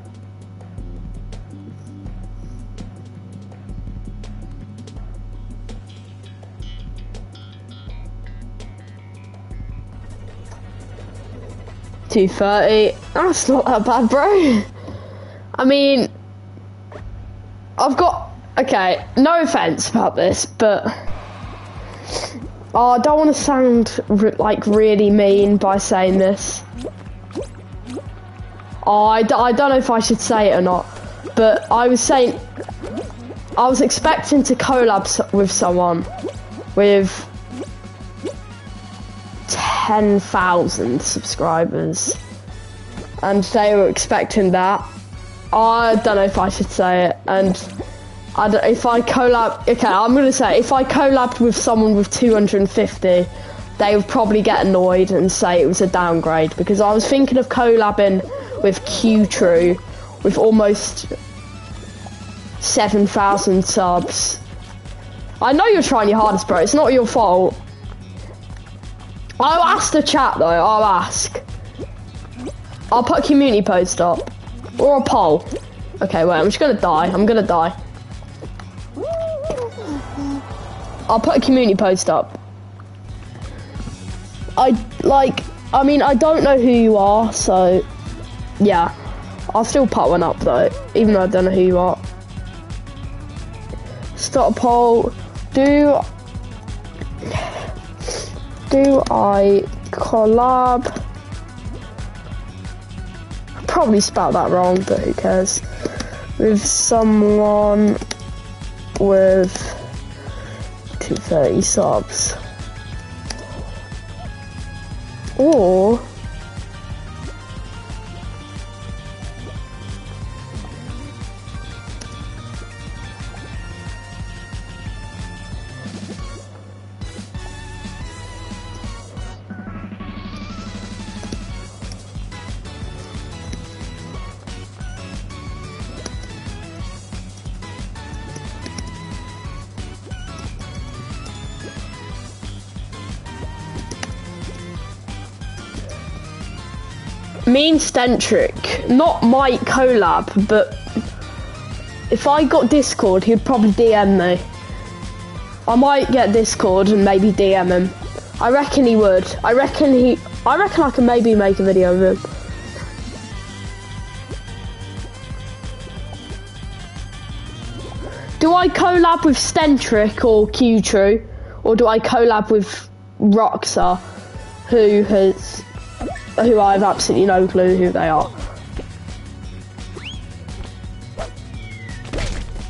Two thirty. That's not that bad, bro. I mean, I've got okay. No offense about this, but Oh, I don't want to sound like really mean by saying this. Oh, I d I don't know if I should say it or not, but I was saying I was expecting to collab with someone with 10,000 subscribers, and they were expecting that. I don't know if I should say it, and I if I collab, okay, I'm gonna say if I collabed with someone with 250, they would probably get annoyed and say it was a downgrade because I was thinking of collabing with Q True with almost 7,000 subs. I know you're trying your hardest, bro. It's not your fault. I'll ask the chat though. I'll ask. I'll put a community post up or a poll. Okay, wait. I'm just gonna die. I'm gonna die. I'll put a community post up. I like, I mean, I don't know who you are, so yeah. I'll still put one up though, even though I don't know who you are. Start a poll. Do do I collab? Probably spelled that wrong, but who cares? With someone with 230 subs. Or Mean Stentric, not Mike collab, but if I got Discord, he'd probably DM me. I might get Discord and maybe DM him. I reckon he would. I reckon he. I reckon I can maybe make a video of him. Do do I collab with Stentric or Q-True? Or do I collab with Roxar, who has, who I have absolutely no clue who they are?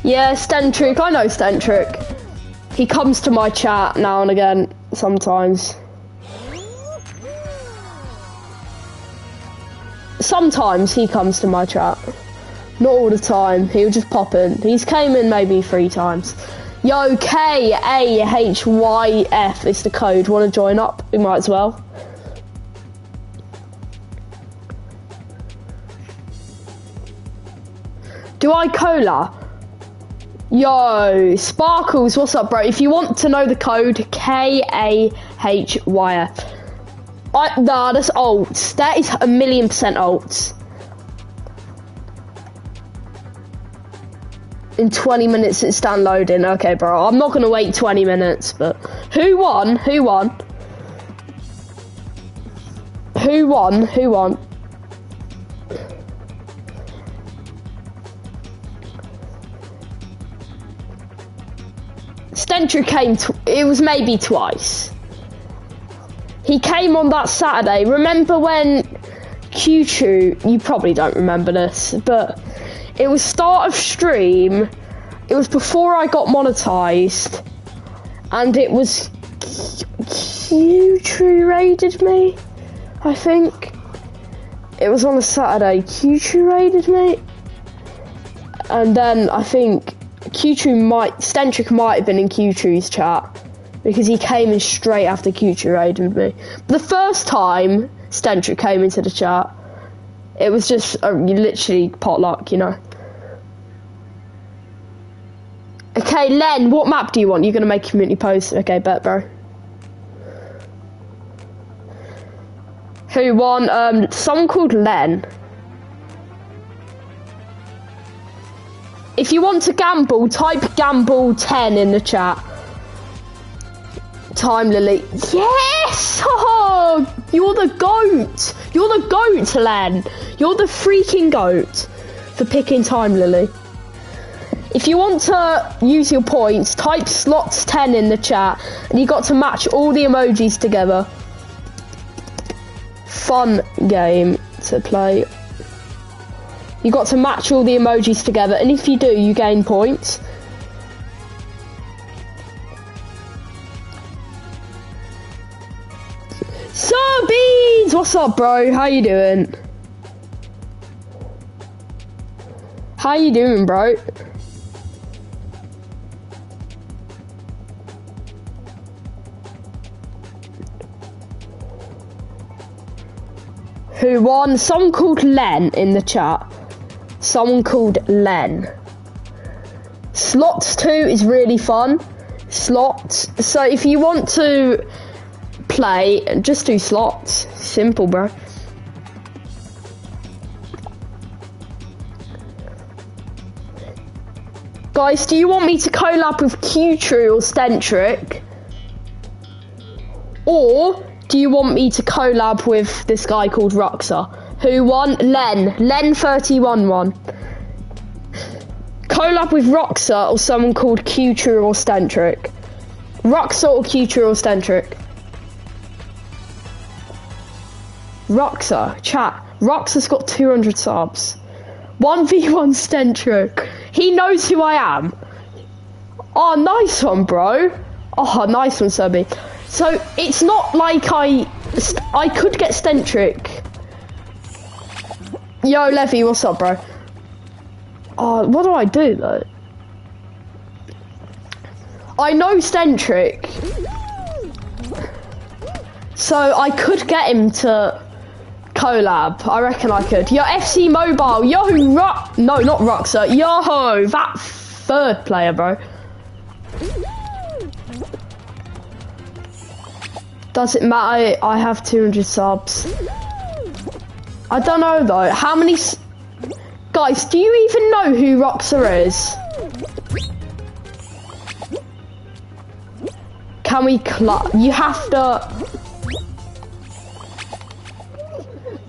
Yeah, Stentric, I know Stentric. He comes to my chat now and again, sometimes. Sometimes he comes to my chat. Not all the time. He'll just pop in. He's came in maybe three times. Yo, K A H Y F is the code. Want to join up? We might as well. Do I cola? Yo, Sparkles, what's up, bro? If you want to know the code, K A H Y F. I, nah, that's alts. That is a million percent alts. In 20 minutes it's downloading. Okay, bro. I'm not going to wait 20 minutes, but... Who won? Who won? Who won? Who won? Stentric came, it was maybe twice. He came on that Saturday. Remember when Q2, you probably don't remember this, but it was start of stream. It was before I got monetized. And it was Q2 raided me, I think. It was on a Saturday. Q2 raided me. And then I think Q2 might, Stentric might have been in Q2's chat because he came in straight after Q2 raided me. But the first time Stentric came into the chat, it was just a, literally potluck, you know. Okay, Len, what map do you want? You're gonna make a community post. Okay, bet, bro. Who won? Um, someone called Len. If you want to gamble, type gamble 10 in the chat. Time Lily. Yes! Oh, you're the goat. You're the goat, Len. You're the freaking goat for picking Time Lily. If you want to use your points, type slots 10 in the chat and you got to match all the emojis together. Fun game to play. You got to match all the emojis together and if you do, you gain points. Sir Beans! What's up, bro? How you doing? How you doing, bro? Who won? Someone called Len in the chat. Someone called Len. Slots 2 is really fun. Slots. So if you want to play, just do slots. Simple, bro. Guys, do you want me to collab with Q-True or Stentric? Or do you want me to collab with this guy called Roxa? Who won? Len. Len31 won. Collab with Roxa or someone called Q-True or Stentric? Roxa or Q-True or Stentric? Roxa, chat. Roxa's got 200 subs. 1v1 Stentric. He knows who I am. Oh, nice one, bro. Oh, nice one, Subby. So, it's not like I... I could get Stentric. Yo, Levy, what's up, bro? Oh, what do I do, though? I know Stentric. So, I could get him to collab. I reckon I could. Yo, FC Mobile. Yo, rock. No, not Roxer. Yo, that third player, bro. Does it matter? I have 200 subs. I don't know though. How many? Guys, do you even know who Roxer is? Can we club? You have to.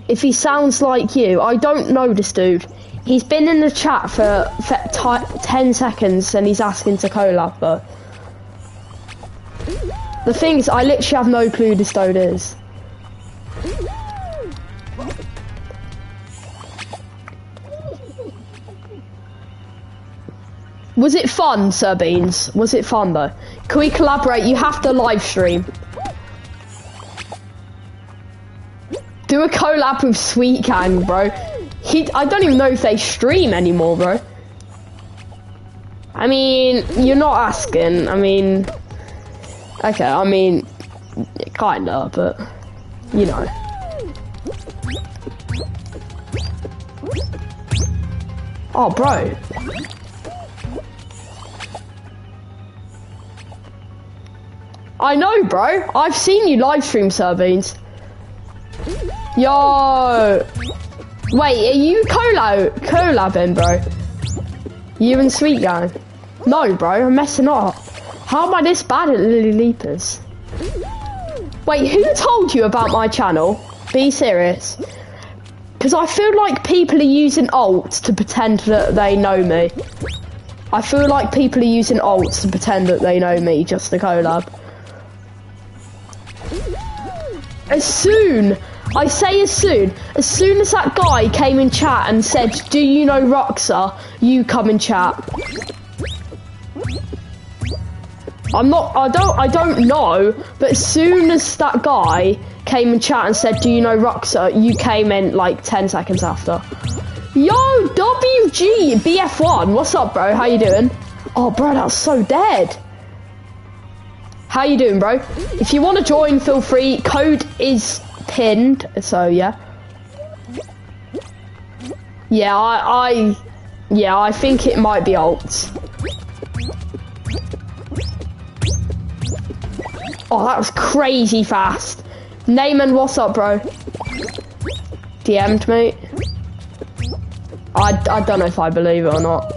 If he sounds like you, I don't know this dude. He's been in the chat for, for ti 10 seconds and he's asking to collab but. The thing is, I literally have no clue this dude is. Was it fun, Sir Beans? Was it fun though? Can we collaborate? You have to live stream. Do a collab with Sweet Gang, bro. He, I don't even know if they stream anymore, bro. I mean, you're not asking. I mean, okay, I mean, kinda, but you know. Oh, bro. I know, bro. I've seen you live stream, Sardines. Yo. Wait, are you collab collabing, bro? You and Sweet Gang? No, bro. I'm messing up. How am I this bad at Lily Leapers? Wait, who told you about my channel? Be serious. Because I feel like people are using alts to pretend that they know me. I feel like people are using alts to pretend that they know me just to collab. As soon, I say as soon, as soon as that guy came in chat and said, do you know Roxa? You come in chat. I'm not, I don't, I don't know, but as soon as that guy came in chat and said, do you know Roxa? You came in like 10 seconds after. Yo, WG, BF1, what's up, bro? How you doing? Oh, bro, that's so dead. How you doing, bro? If you want to join, feel free. Code is pinned, so yeah. Yeah, I, I, yeah, I think it might be alts. Oh, that was crazy fast. Neyman, what's up, bro? DM'd me. I, I don't know if I believe it or not.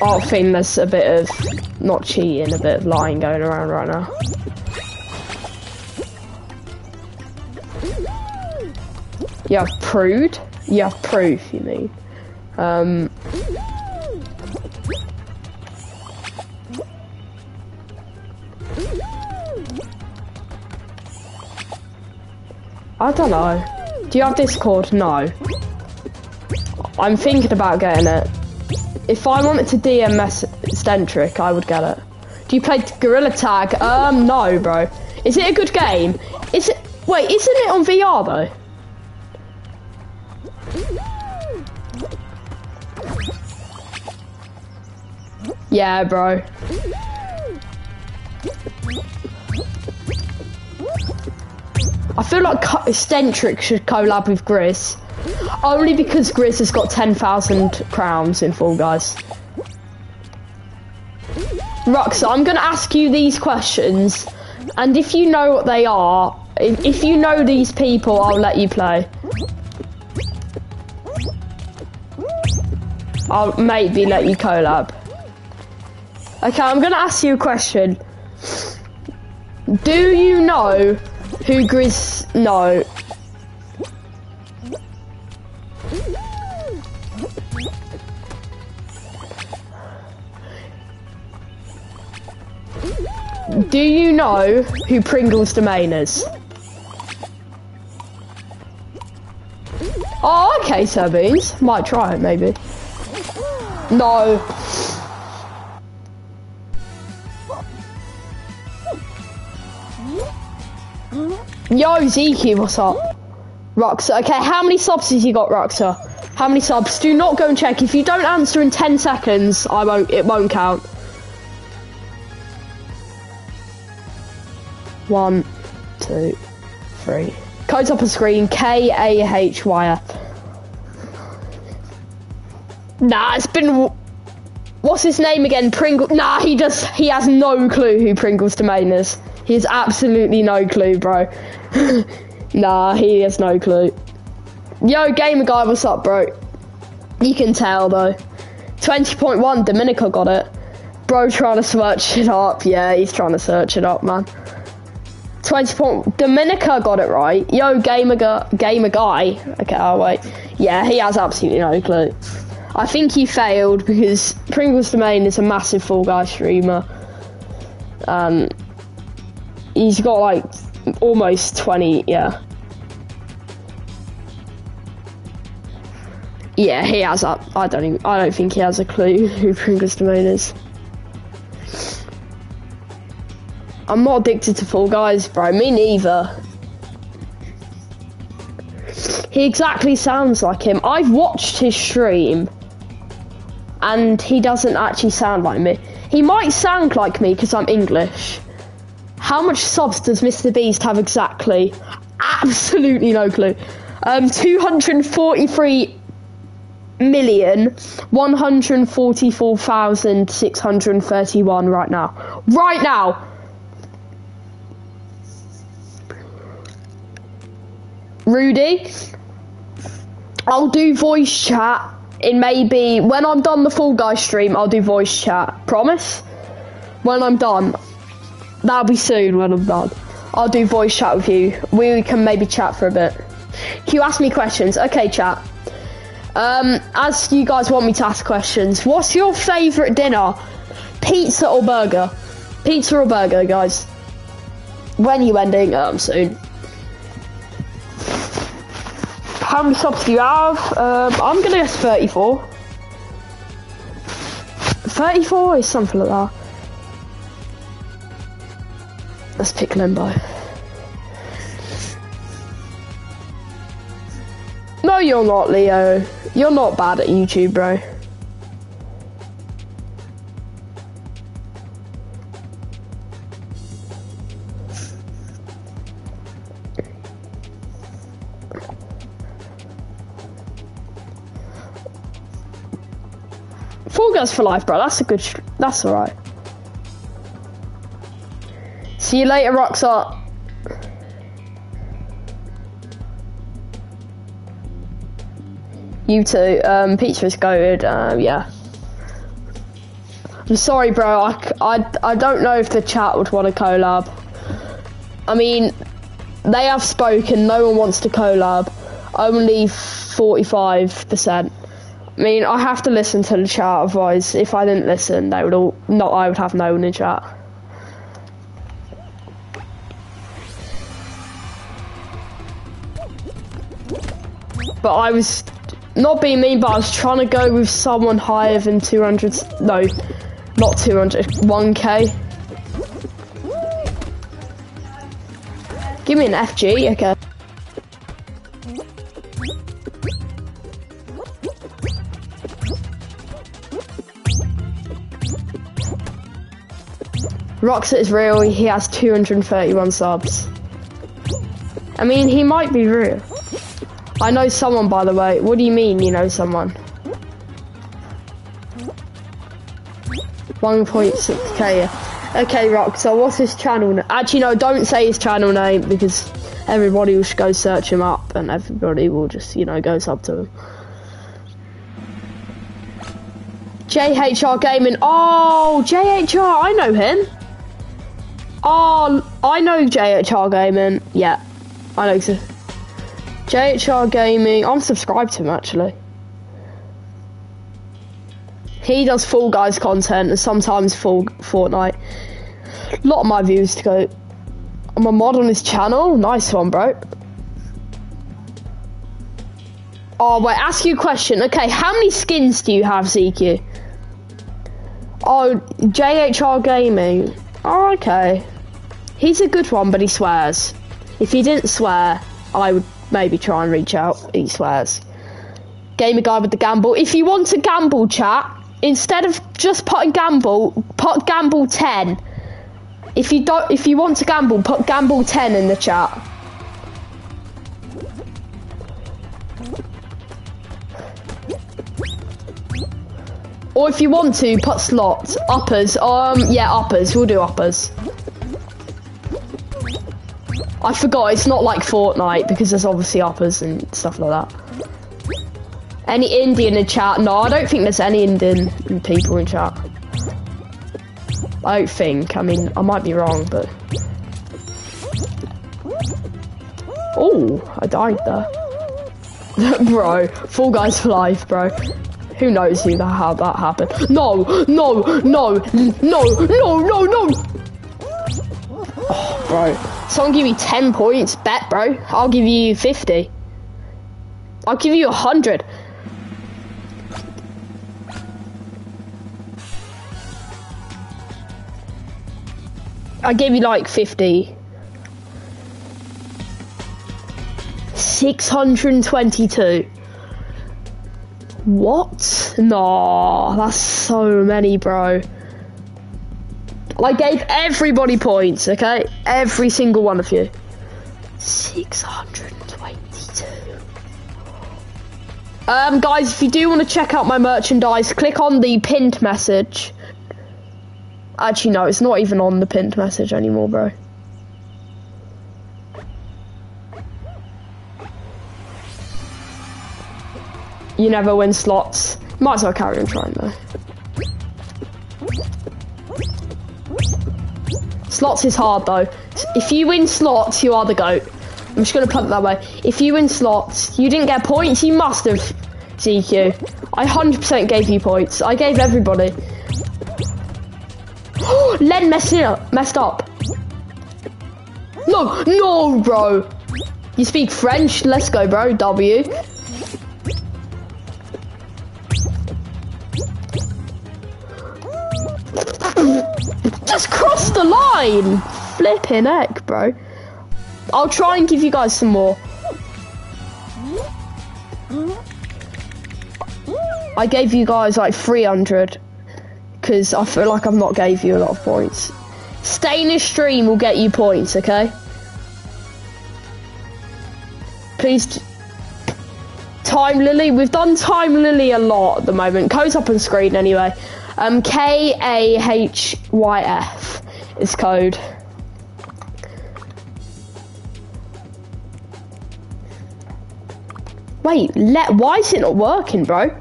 I think there's a bit of, not cheating, a bit of lying going around right now. You have prude? You have proof, you mean? Um... I don't know. Do you have Discord? No. I'm thinking about getting it. If I wanted to DMS Stentric, I would get it. Do you play Gorilla Tag? Um, no, bro. Is it a good game? Is it? Wait, isn't it on VR though? Yeah, bro. I feel like Stentric should collab with Grizz. Only because Grizz has got 10,000 crowns in Fall Guys. Roxa, I'm going to ask you these questions, and if you know what they are, if, if you know these people, I'll let you play. I'll maybe let you collab. Okay, I'm going to ask you a question. Do you know who Grizz... No, Do you know who Pringles Domain is? Oh, okay, Serbies. Might try it, maybe. No. Yo, Zeke, what's up? Roxa. Okay, how many subs has he got, Roxa? How many subs? Do not go and check. If you don't answer in 10 seconds, I won't. it won't count. One, two, three. Code's up on screen. K A H Y F. Nah, it's been. What's his name again? Pringle. Nah, he just he has no clue who Pringles Domain is. He has absolutely no clue, bro. nah, he has no clue. Yo, gamer guy, what's up, bro? You can tell though. 20.1, Dominica got it. Bro trying to search it up. Yeah, he's trying to search it up, man. 20 point. Dominica got it right. Yo, gamer, gu- gamer guy. Okay, oh wait. Yeah, he has absolutely no clue. I think he failed because Pringles Domain is a massive Fall Guy streamer. Um, he's got like almost 20, yeah. Yeah, he has up. I don't even, I don't think he has a clue who Pringles Domain is. I'm not addicted to Fall Guys, bro. Me neither. He exactly sounds like him. I've watched his stream, and he doesn't actually sound like me. He might sound like me because I'm English. How much subs does Mr. Beast have exactly? Absolutely no clue. Um, 243 million one hundred forty four thousand six hundred thirty one right now. Right now. Rudy, I'll do voice chat in maybe when I'm done the Fall Guy stream. I'll do voice chat. Promise. When I'm done, that'll be soon. When I'm done, I'll do voice chat with you. We can maybe chat for a bit. You ask me questions? Okay, chat. Um, as you guys want me to ask questions, what's your favourite dinner? Pizza or burger? Pizza or burger, guys? When you ending? Um, soon. How many subs do you have? Um, I'm gonna guess 34. 34 is something like that. Let's pick Limbo. No, you're not, Leo. You're not bad at YouTube, bro. Four for life, bro. That's a good. that's alright. See you later, Rockstar. You too. Um, pizza's goated. Um, yeah. I'm sorry, bro. I, I, I don't know if the chat would want to collab. I mean, they have spoken. No one wants to collab. Only 45%. I mean, I have to listen to the chat. Otherwise, if I didn't listen, they would all not. I would have no one in chat. But I was not being mean, but I was trying to go with someone higher than 200. No, not 200. 1k. Give me an FG, okay. Roxit is real, he has 231 subs. I mean, he might be real. I know someone, by the way. What do you mean, you know someone? 1.6k. Okay, Rock, so what's his channel name? Actually, no, don't say his channel name because everybody will go search him up and everybody will just, you know, go sub to him. JHR Gaming. Oh, JHR, I know him. Oh, I know JHR Gaming. Yeah, I know. JHR Gaming. I'm subscribed to him actually. He does Fall Guys content and sometimes Full Fortnite. A lot of my views to go. I'm a mod on his channel. Nice one, bro. Oh, wait, ask you a question. Okay, how many skins do you have, ZQ? Oh, JHR Gaming. Oh, okay. He's a good one, but he swears. If he didn't swear, I would maybe try and reach out. He swears. Gamer guy with the gamble. If you want to gamble, chat, instead of just putting gamble, put gamble ten. If you don't, if you want to gamble, put gamble ten in the chat. Or if you want to, put slots. Uppers. Um, yeah, uppers. We'll do uppers. I forgot, it's not like Fortnite, because there's obviously uppers and stuff like that. Any Indian in chat? No, I don't think there's any Indian people in chat. I don't think. I mean, I might be wrong, but... Oh, I died there. bro, Fall Guys for life, bro. Who knows who the, how that happened? No, no, no, no, no, no, no! Oh, bro. Someone give me 10 points. Bet, bro. I'll give you 50. I'll give you 100. I gave you like 50. 622. What? Nah, that's so many, bro. I gave everybody points, okay? Every single one of you. 622. Um, guys, if you do want to check out my merchandise, click on the pinned message. Actually, no, it's not even on the pinned message anymore, bro. You never win slots. Might as well carry on trying though. Slots is hard though. If you win slots, you are the GOAT. I'm just gonna put it that way. If you win slots, you didn't get points, you must have, ZQ. I 100% gave you points. I gave everybody. Len messed up. Messed up. No, no, bro. You speak French? Let's go, bro. W. Just crossed the line! Flipping heck, bro. I'll try and give you guys some more. I gave you guys like 300 because I feel like I've not gave you a lot of points. The stream will get you points, okay? Please, Time Lily. We've done Time Lily a lot at the moment. Code's up on screen anyway. Um, K A H Y F is code. Wait, let. Why is it not working, bro?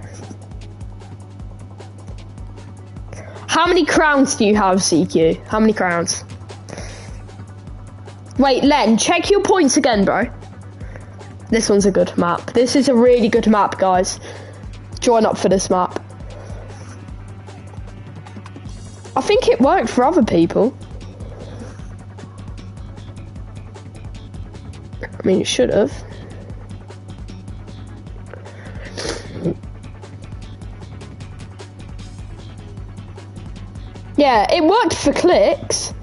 How many crowns do you have, CQ? How many crowns? Wait, Len, check your points again, bro. This one's a good map. This is a really good map, guys. Join up for this map. I think it worked for other people. I mean, it should have. Yeah, it worked for clicks.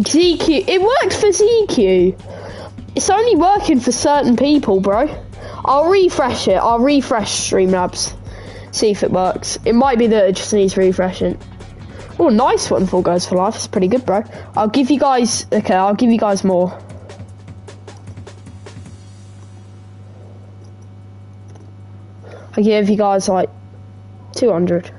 ZQ, it worked for ZQ. It's only working for certain people, bro. I'll refresh it. I'll refresh Streamlabs. See if it works. It might be that it just needs refreshing. Oh, nice one, Fall Guys for Life. It's pretty good, bro. I'll give you guys... Okay, I'll give you guys more. I give you guys, like, 200.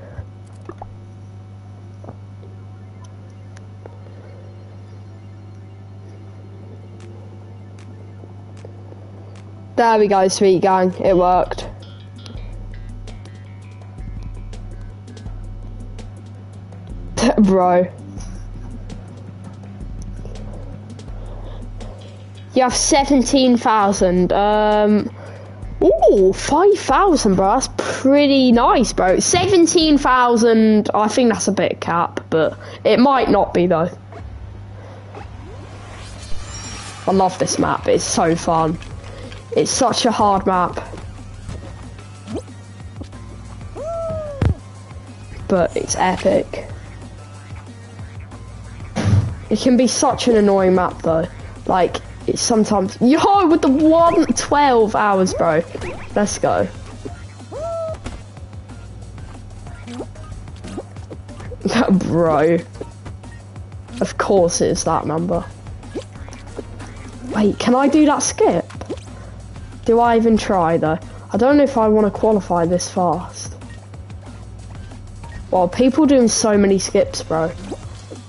There we go, sweet gang. It worked. Bro. You have 17,000. Um, ooh, 5,000, bro. That's pretty nice, bro. 17,000. I think that's a bit cap, but it might not be, though. I love this map. It's so fun. It's such a hard map. But it's epic. It can be such an annoying map though. Like, it's sometimes... Yo, with the 112 hours, bro. Let's go. bro. Of course it's that number. Wait, can I do that skip? Do I even try though? I don't know if I want to qualify this fast. Well, people doing so many skips, bro.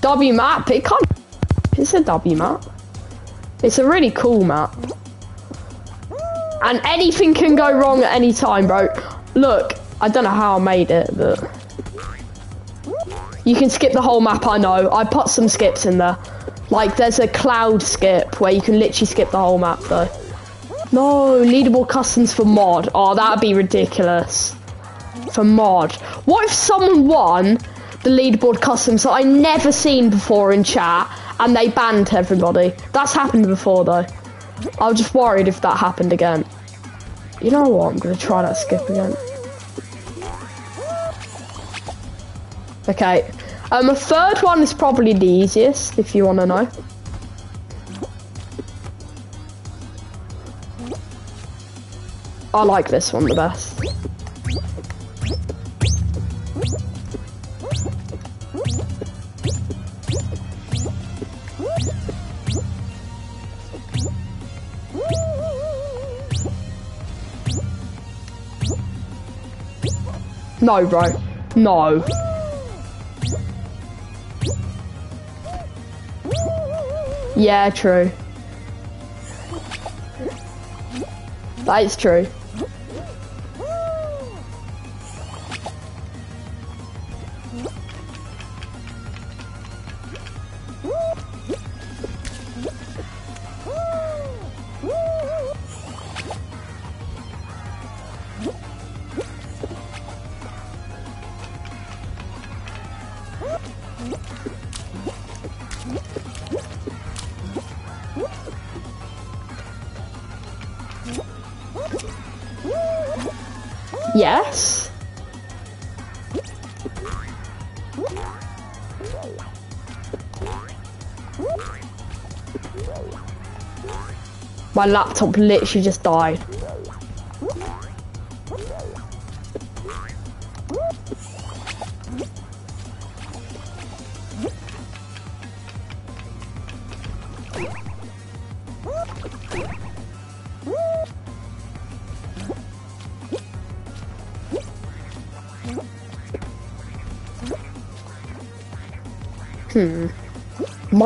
W map, it can't. It's a W map. It's a really cool map. And anything can go wrong at any time, bro. Look, I don't know how I made it, but... You can skip the whole map, I know. I put some skips in there. Like, there's a cloud skip where you can literally skip the whole map, though. No, leaderboard customs for mod. Oh, that'd be ridiculous. For mod. What if someone won the leaderboard customs that I never seen before in chat and they banned everybody? That's happened before, though. I was just worried if that happened again. You know what? I'm gonna try that skip again. Okay. Um, a third one is probably the easiest, if you want to know. I like this one the best. No, bro. No. Yeah, true. That is true. Yes. My laptop literally just died.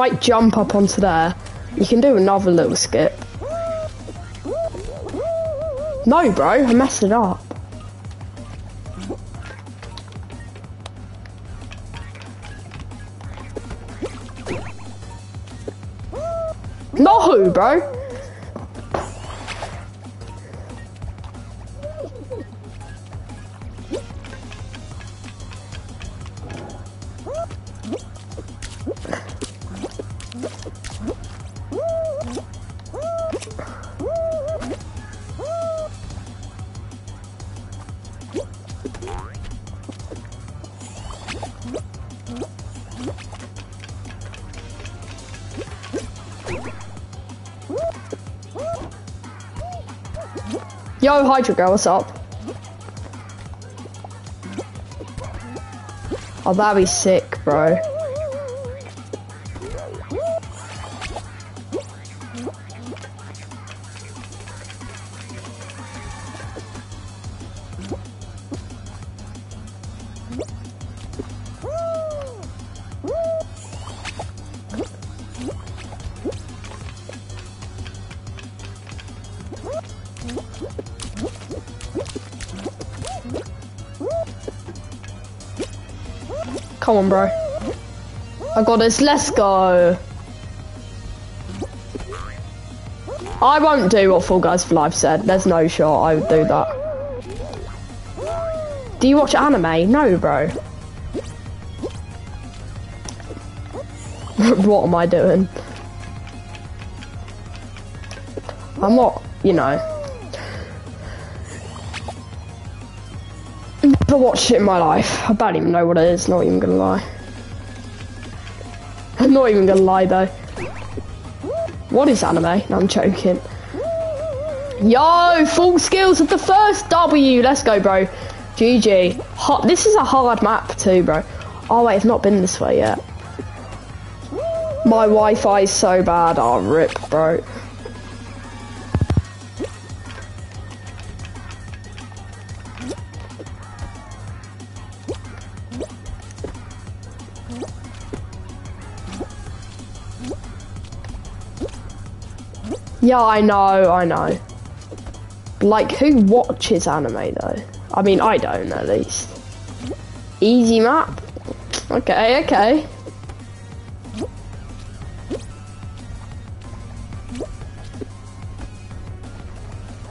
Jump up onto there. You can do another little skip. No, bro, I messed it up. No, bro. Yo, Hydra Girl, what's up? Oh, that'd be sick, bro. Come on, bro. I got this. Let's go. I won't do what Fall Guys for Life said. There's no shot I would do that. Do you watch anime? No, bro. what am I doing? I'm not, you know. Watched it in my life. I don't even know what it is, not even gonna lie. I'm not even gonna lie though. What is anime? No, I'm joking. Yo, full skills of the first W. Let's go, bro. GG. Hot. This is a hard map too, bro. Oh wait, I've not been this way yet. My Wi-Fi is so bad. Oh, rip, bro. Yeah, I know, I know. Like, who watches anime though? I mean, I don't at least. Easy map? Okay, okay.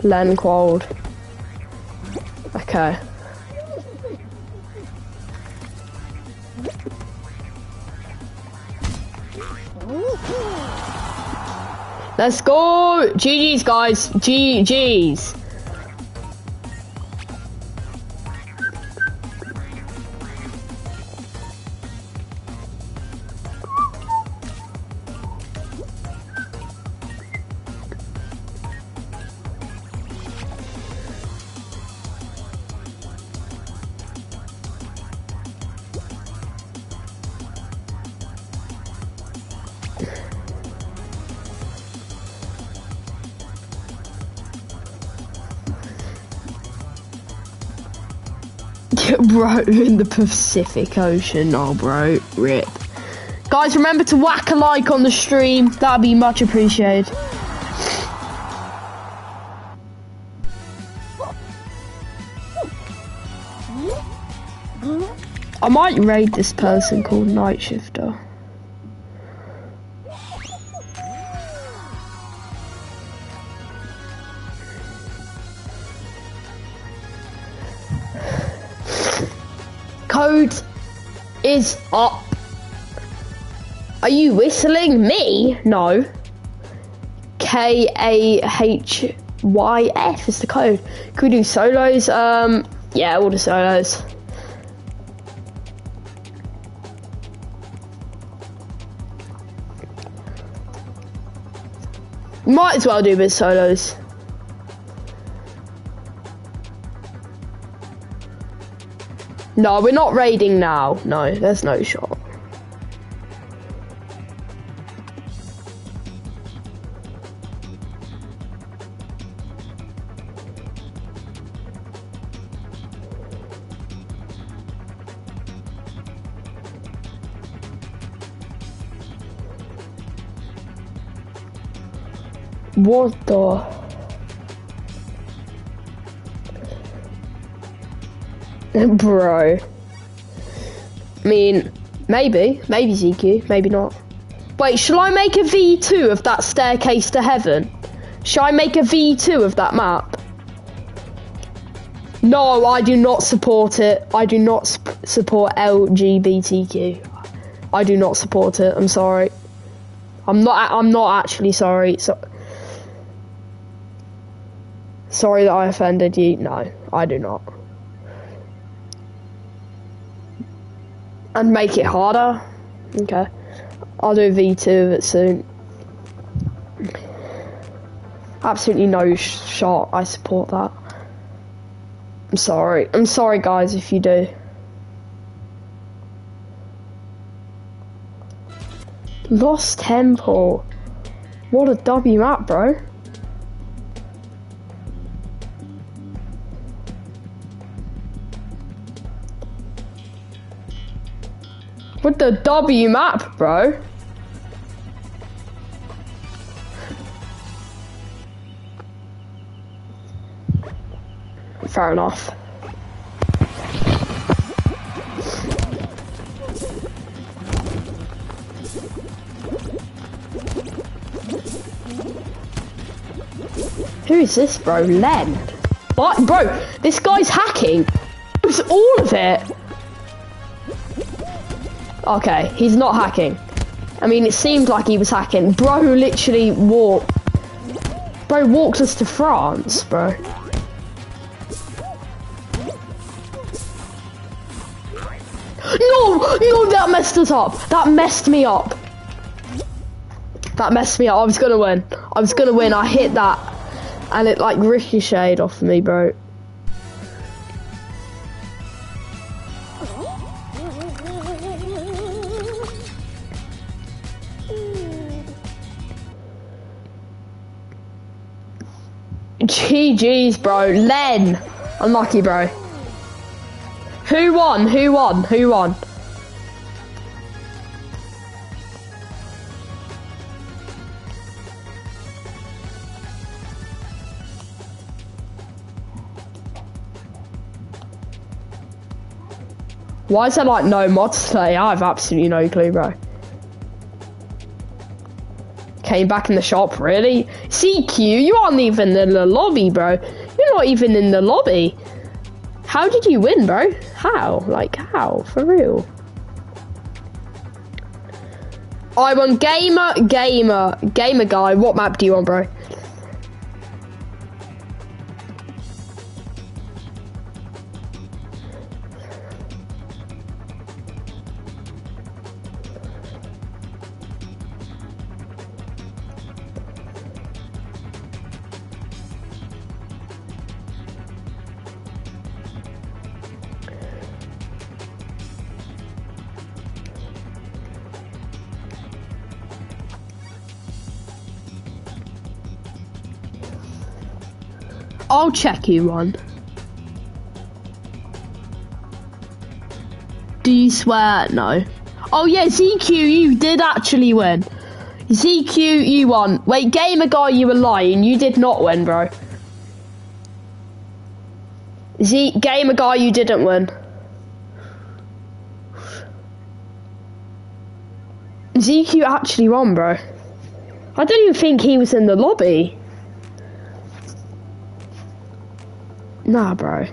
Len Quold. Okay. Let's go! GG's, guys. GG's. Bro, in the Pacific Ocean. Oh, bro, rip. Guys, remember to whack a like on the stream. That'd be much appreciated. I might raid this person called Night Shifter. Code is up. Are you whistling me? No. K A H Y F is the code. Could we do solos? Um, yeah, all the solos. Might as well do bit solos. No, we're not raiding now. No, there's no shot. What the? Bro. I mean, maybe. Maybe ZQ, maybe not. Wait, shall I make a V2 of that staircase to heaven? Shall I make a V2 of that map? No, I do not support it. I do not support LGBTQ. I do not support it. I'm sorry. I'm not. I'm not actually sorry. So, sorry that I offended you. No, I do not. And make it harder. Okay. I'll do V2 of soon. Absolutely no sh shot. I support that. I'm sorry. I'm sorry, guys, if you do. Lost Temple. What a W map, bro. With the W map, bro. Fair enough. Who is this, bro? Len? What? Bro, this guy's hacking. It's all of it. Okay, he's not hacking. I mean, it seemed like he was hacking. Bro literally walked... Bro walked us to France, bro. No! No, that messed us up. That messed me up. That messed me up. I was gonna win. I was gonna win. I hit that. And it like ricocheted off me, bro. GG's, bro. Len. Unlucky, bro. Who won? Who won? Who won? Why is there like no mods today? I have absolutely no clue, bro. Came back in the shop, really? CQ, you aren't even in the lobby, bro. You're not even in the lobby. How did you win, bro? How? Like, how? For real? I won gamer, gamer, gamer guy. What map do you want, bro? I'll check you one. Do you swear? No. Oh yeah, ZQ, you did actually win. ZQ, you won. Wait, Gamer Guy, you were lying. You did not win, bro. Z Gamer Guy, you didn't win. ZQ actually won, bro. I don't even think he was in the lobby. Nah, bro.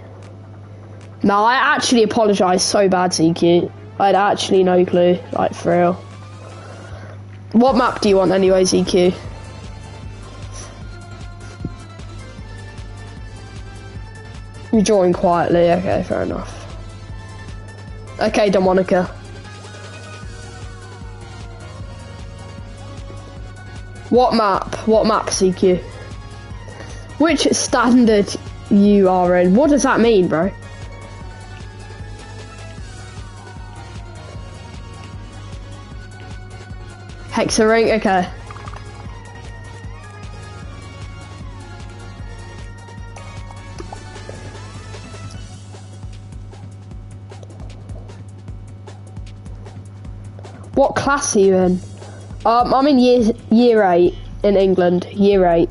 Nah, I actually apologise so bad, ZQ. I had actually no clue, like, for real. What map do you want anyway, ZQ? You're drawing quietly, okay, fair enough. Okay, Demonica. What map? What map, CQ? Which standard you are in? What does that mean, bro? Hex-A-Ring, okay. What class are you in? Um, I'm in year year eight in England. Year eight.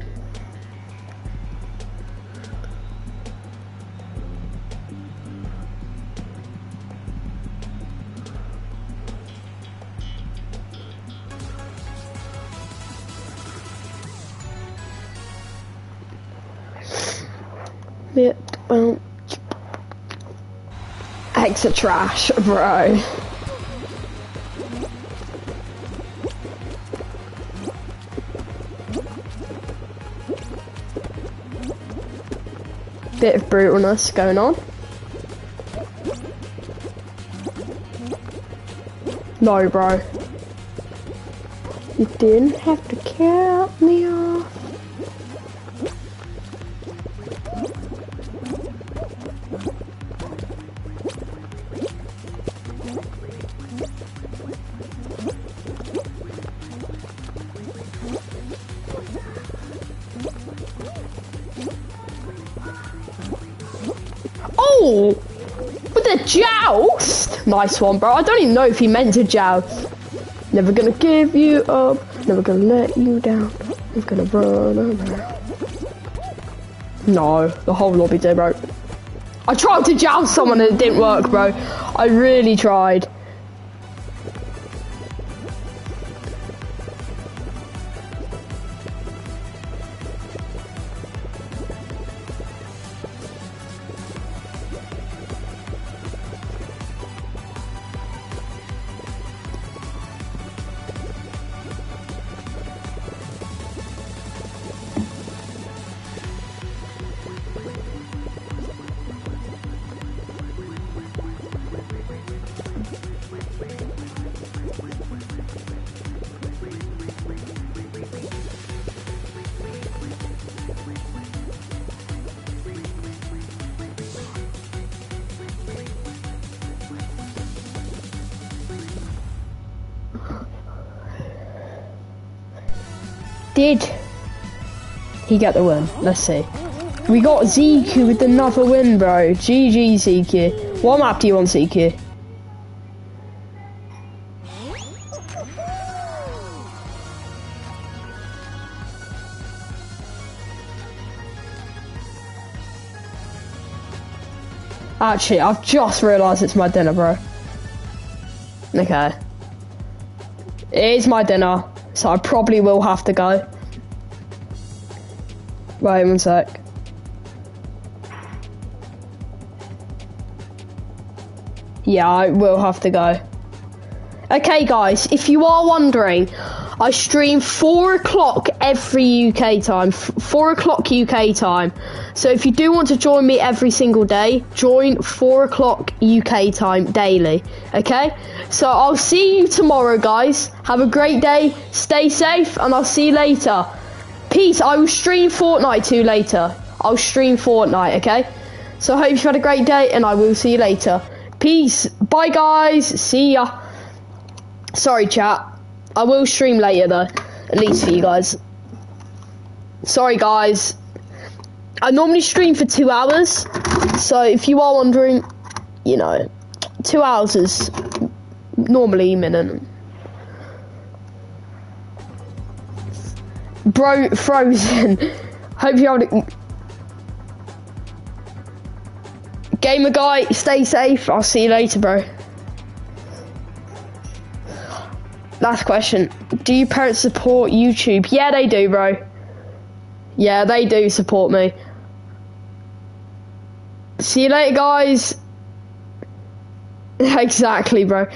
Trash, bro. Bit of brutalness going on. No, bro. You didn't have to cut me Nice one, bro. I don't even know if he meant to joust. Never gonna give you up. Never gonna let you down. I'm gonna run around. No, the whole lobby did, bro. I tried to joust someone and it didn't work, bro. I really tried. Get the win? Let's see. We got ZQ with another win, bro. GG, ZQ. What map do you want, ZQ? Actually, I've just realised it's my dinner, bro. Okay. It is my dinner, so I probably will have to go. Wait one sec. Yeah, I will have to go. Okay, guys, if you are wondering, I stream 4 o'clock every UK time. 4 o'clock UK time. So if you do want to join me every single day, join 4 o'clock UK time daily. Okay? So I'll see you tomorrow, guys. Have a great day. Stay safe, and I'll see you later. Peace. I will stream Fortnite too later. I'll stream Fortnite, okay? So I hope you've had a great day, and I will see you later. Peace. Bye, guys. See ya. Sorry, chat. I will stream later, though. At least for you guys. Sorry, guys. I normally stream for two hours. So if you are wondering, you know, two hours is normally minimum. Bro, frozen. Hope you're having a... Gamer guy, stay safe. I'll see you later, bro. Last question. Do your parents support YouTube? Yeah, they do, bro. Yeah, they do support me. See you later, guys. exactly, bro.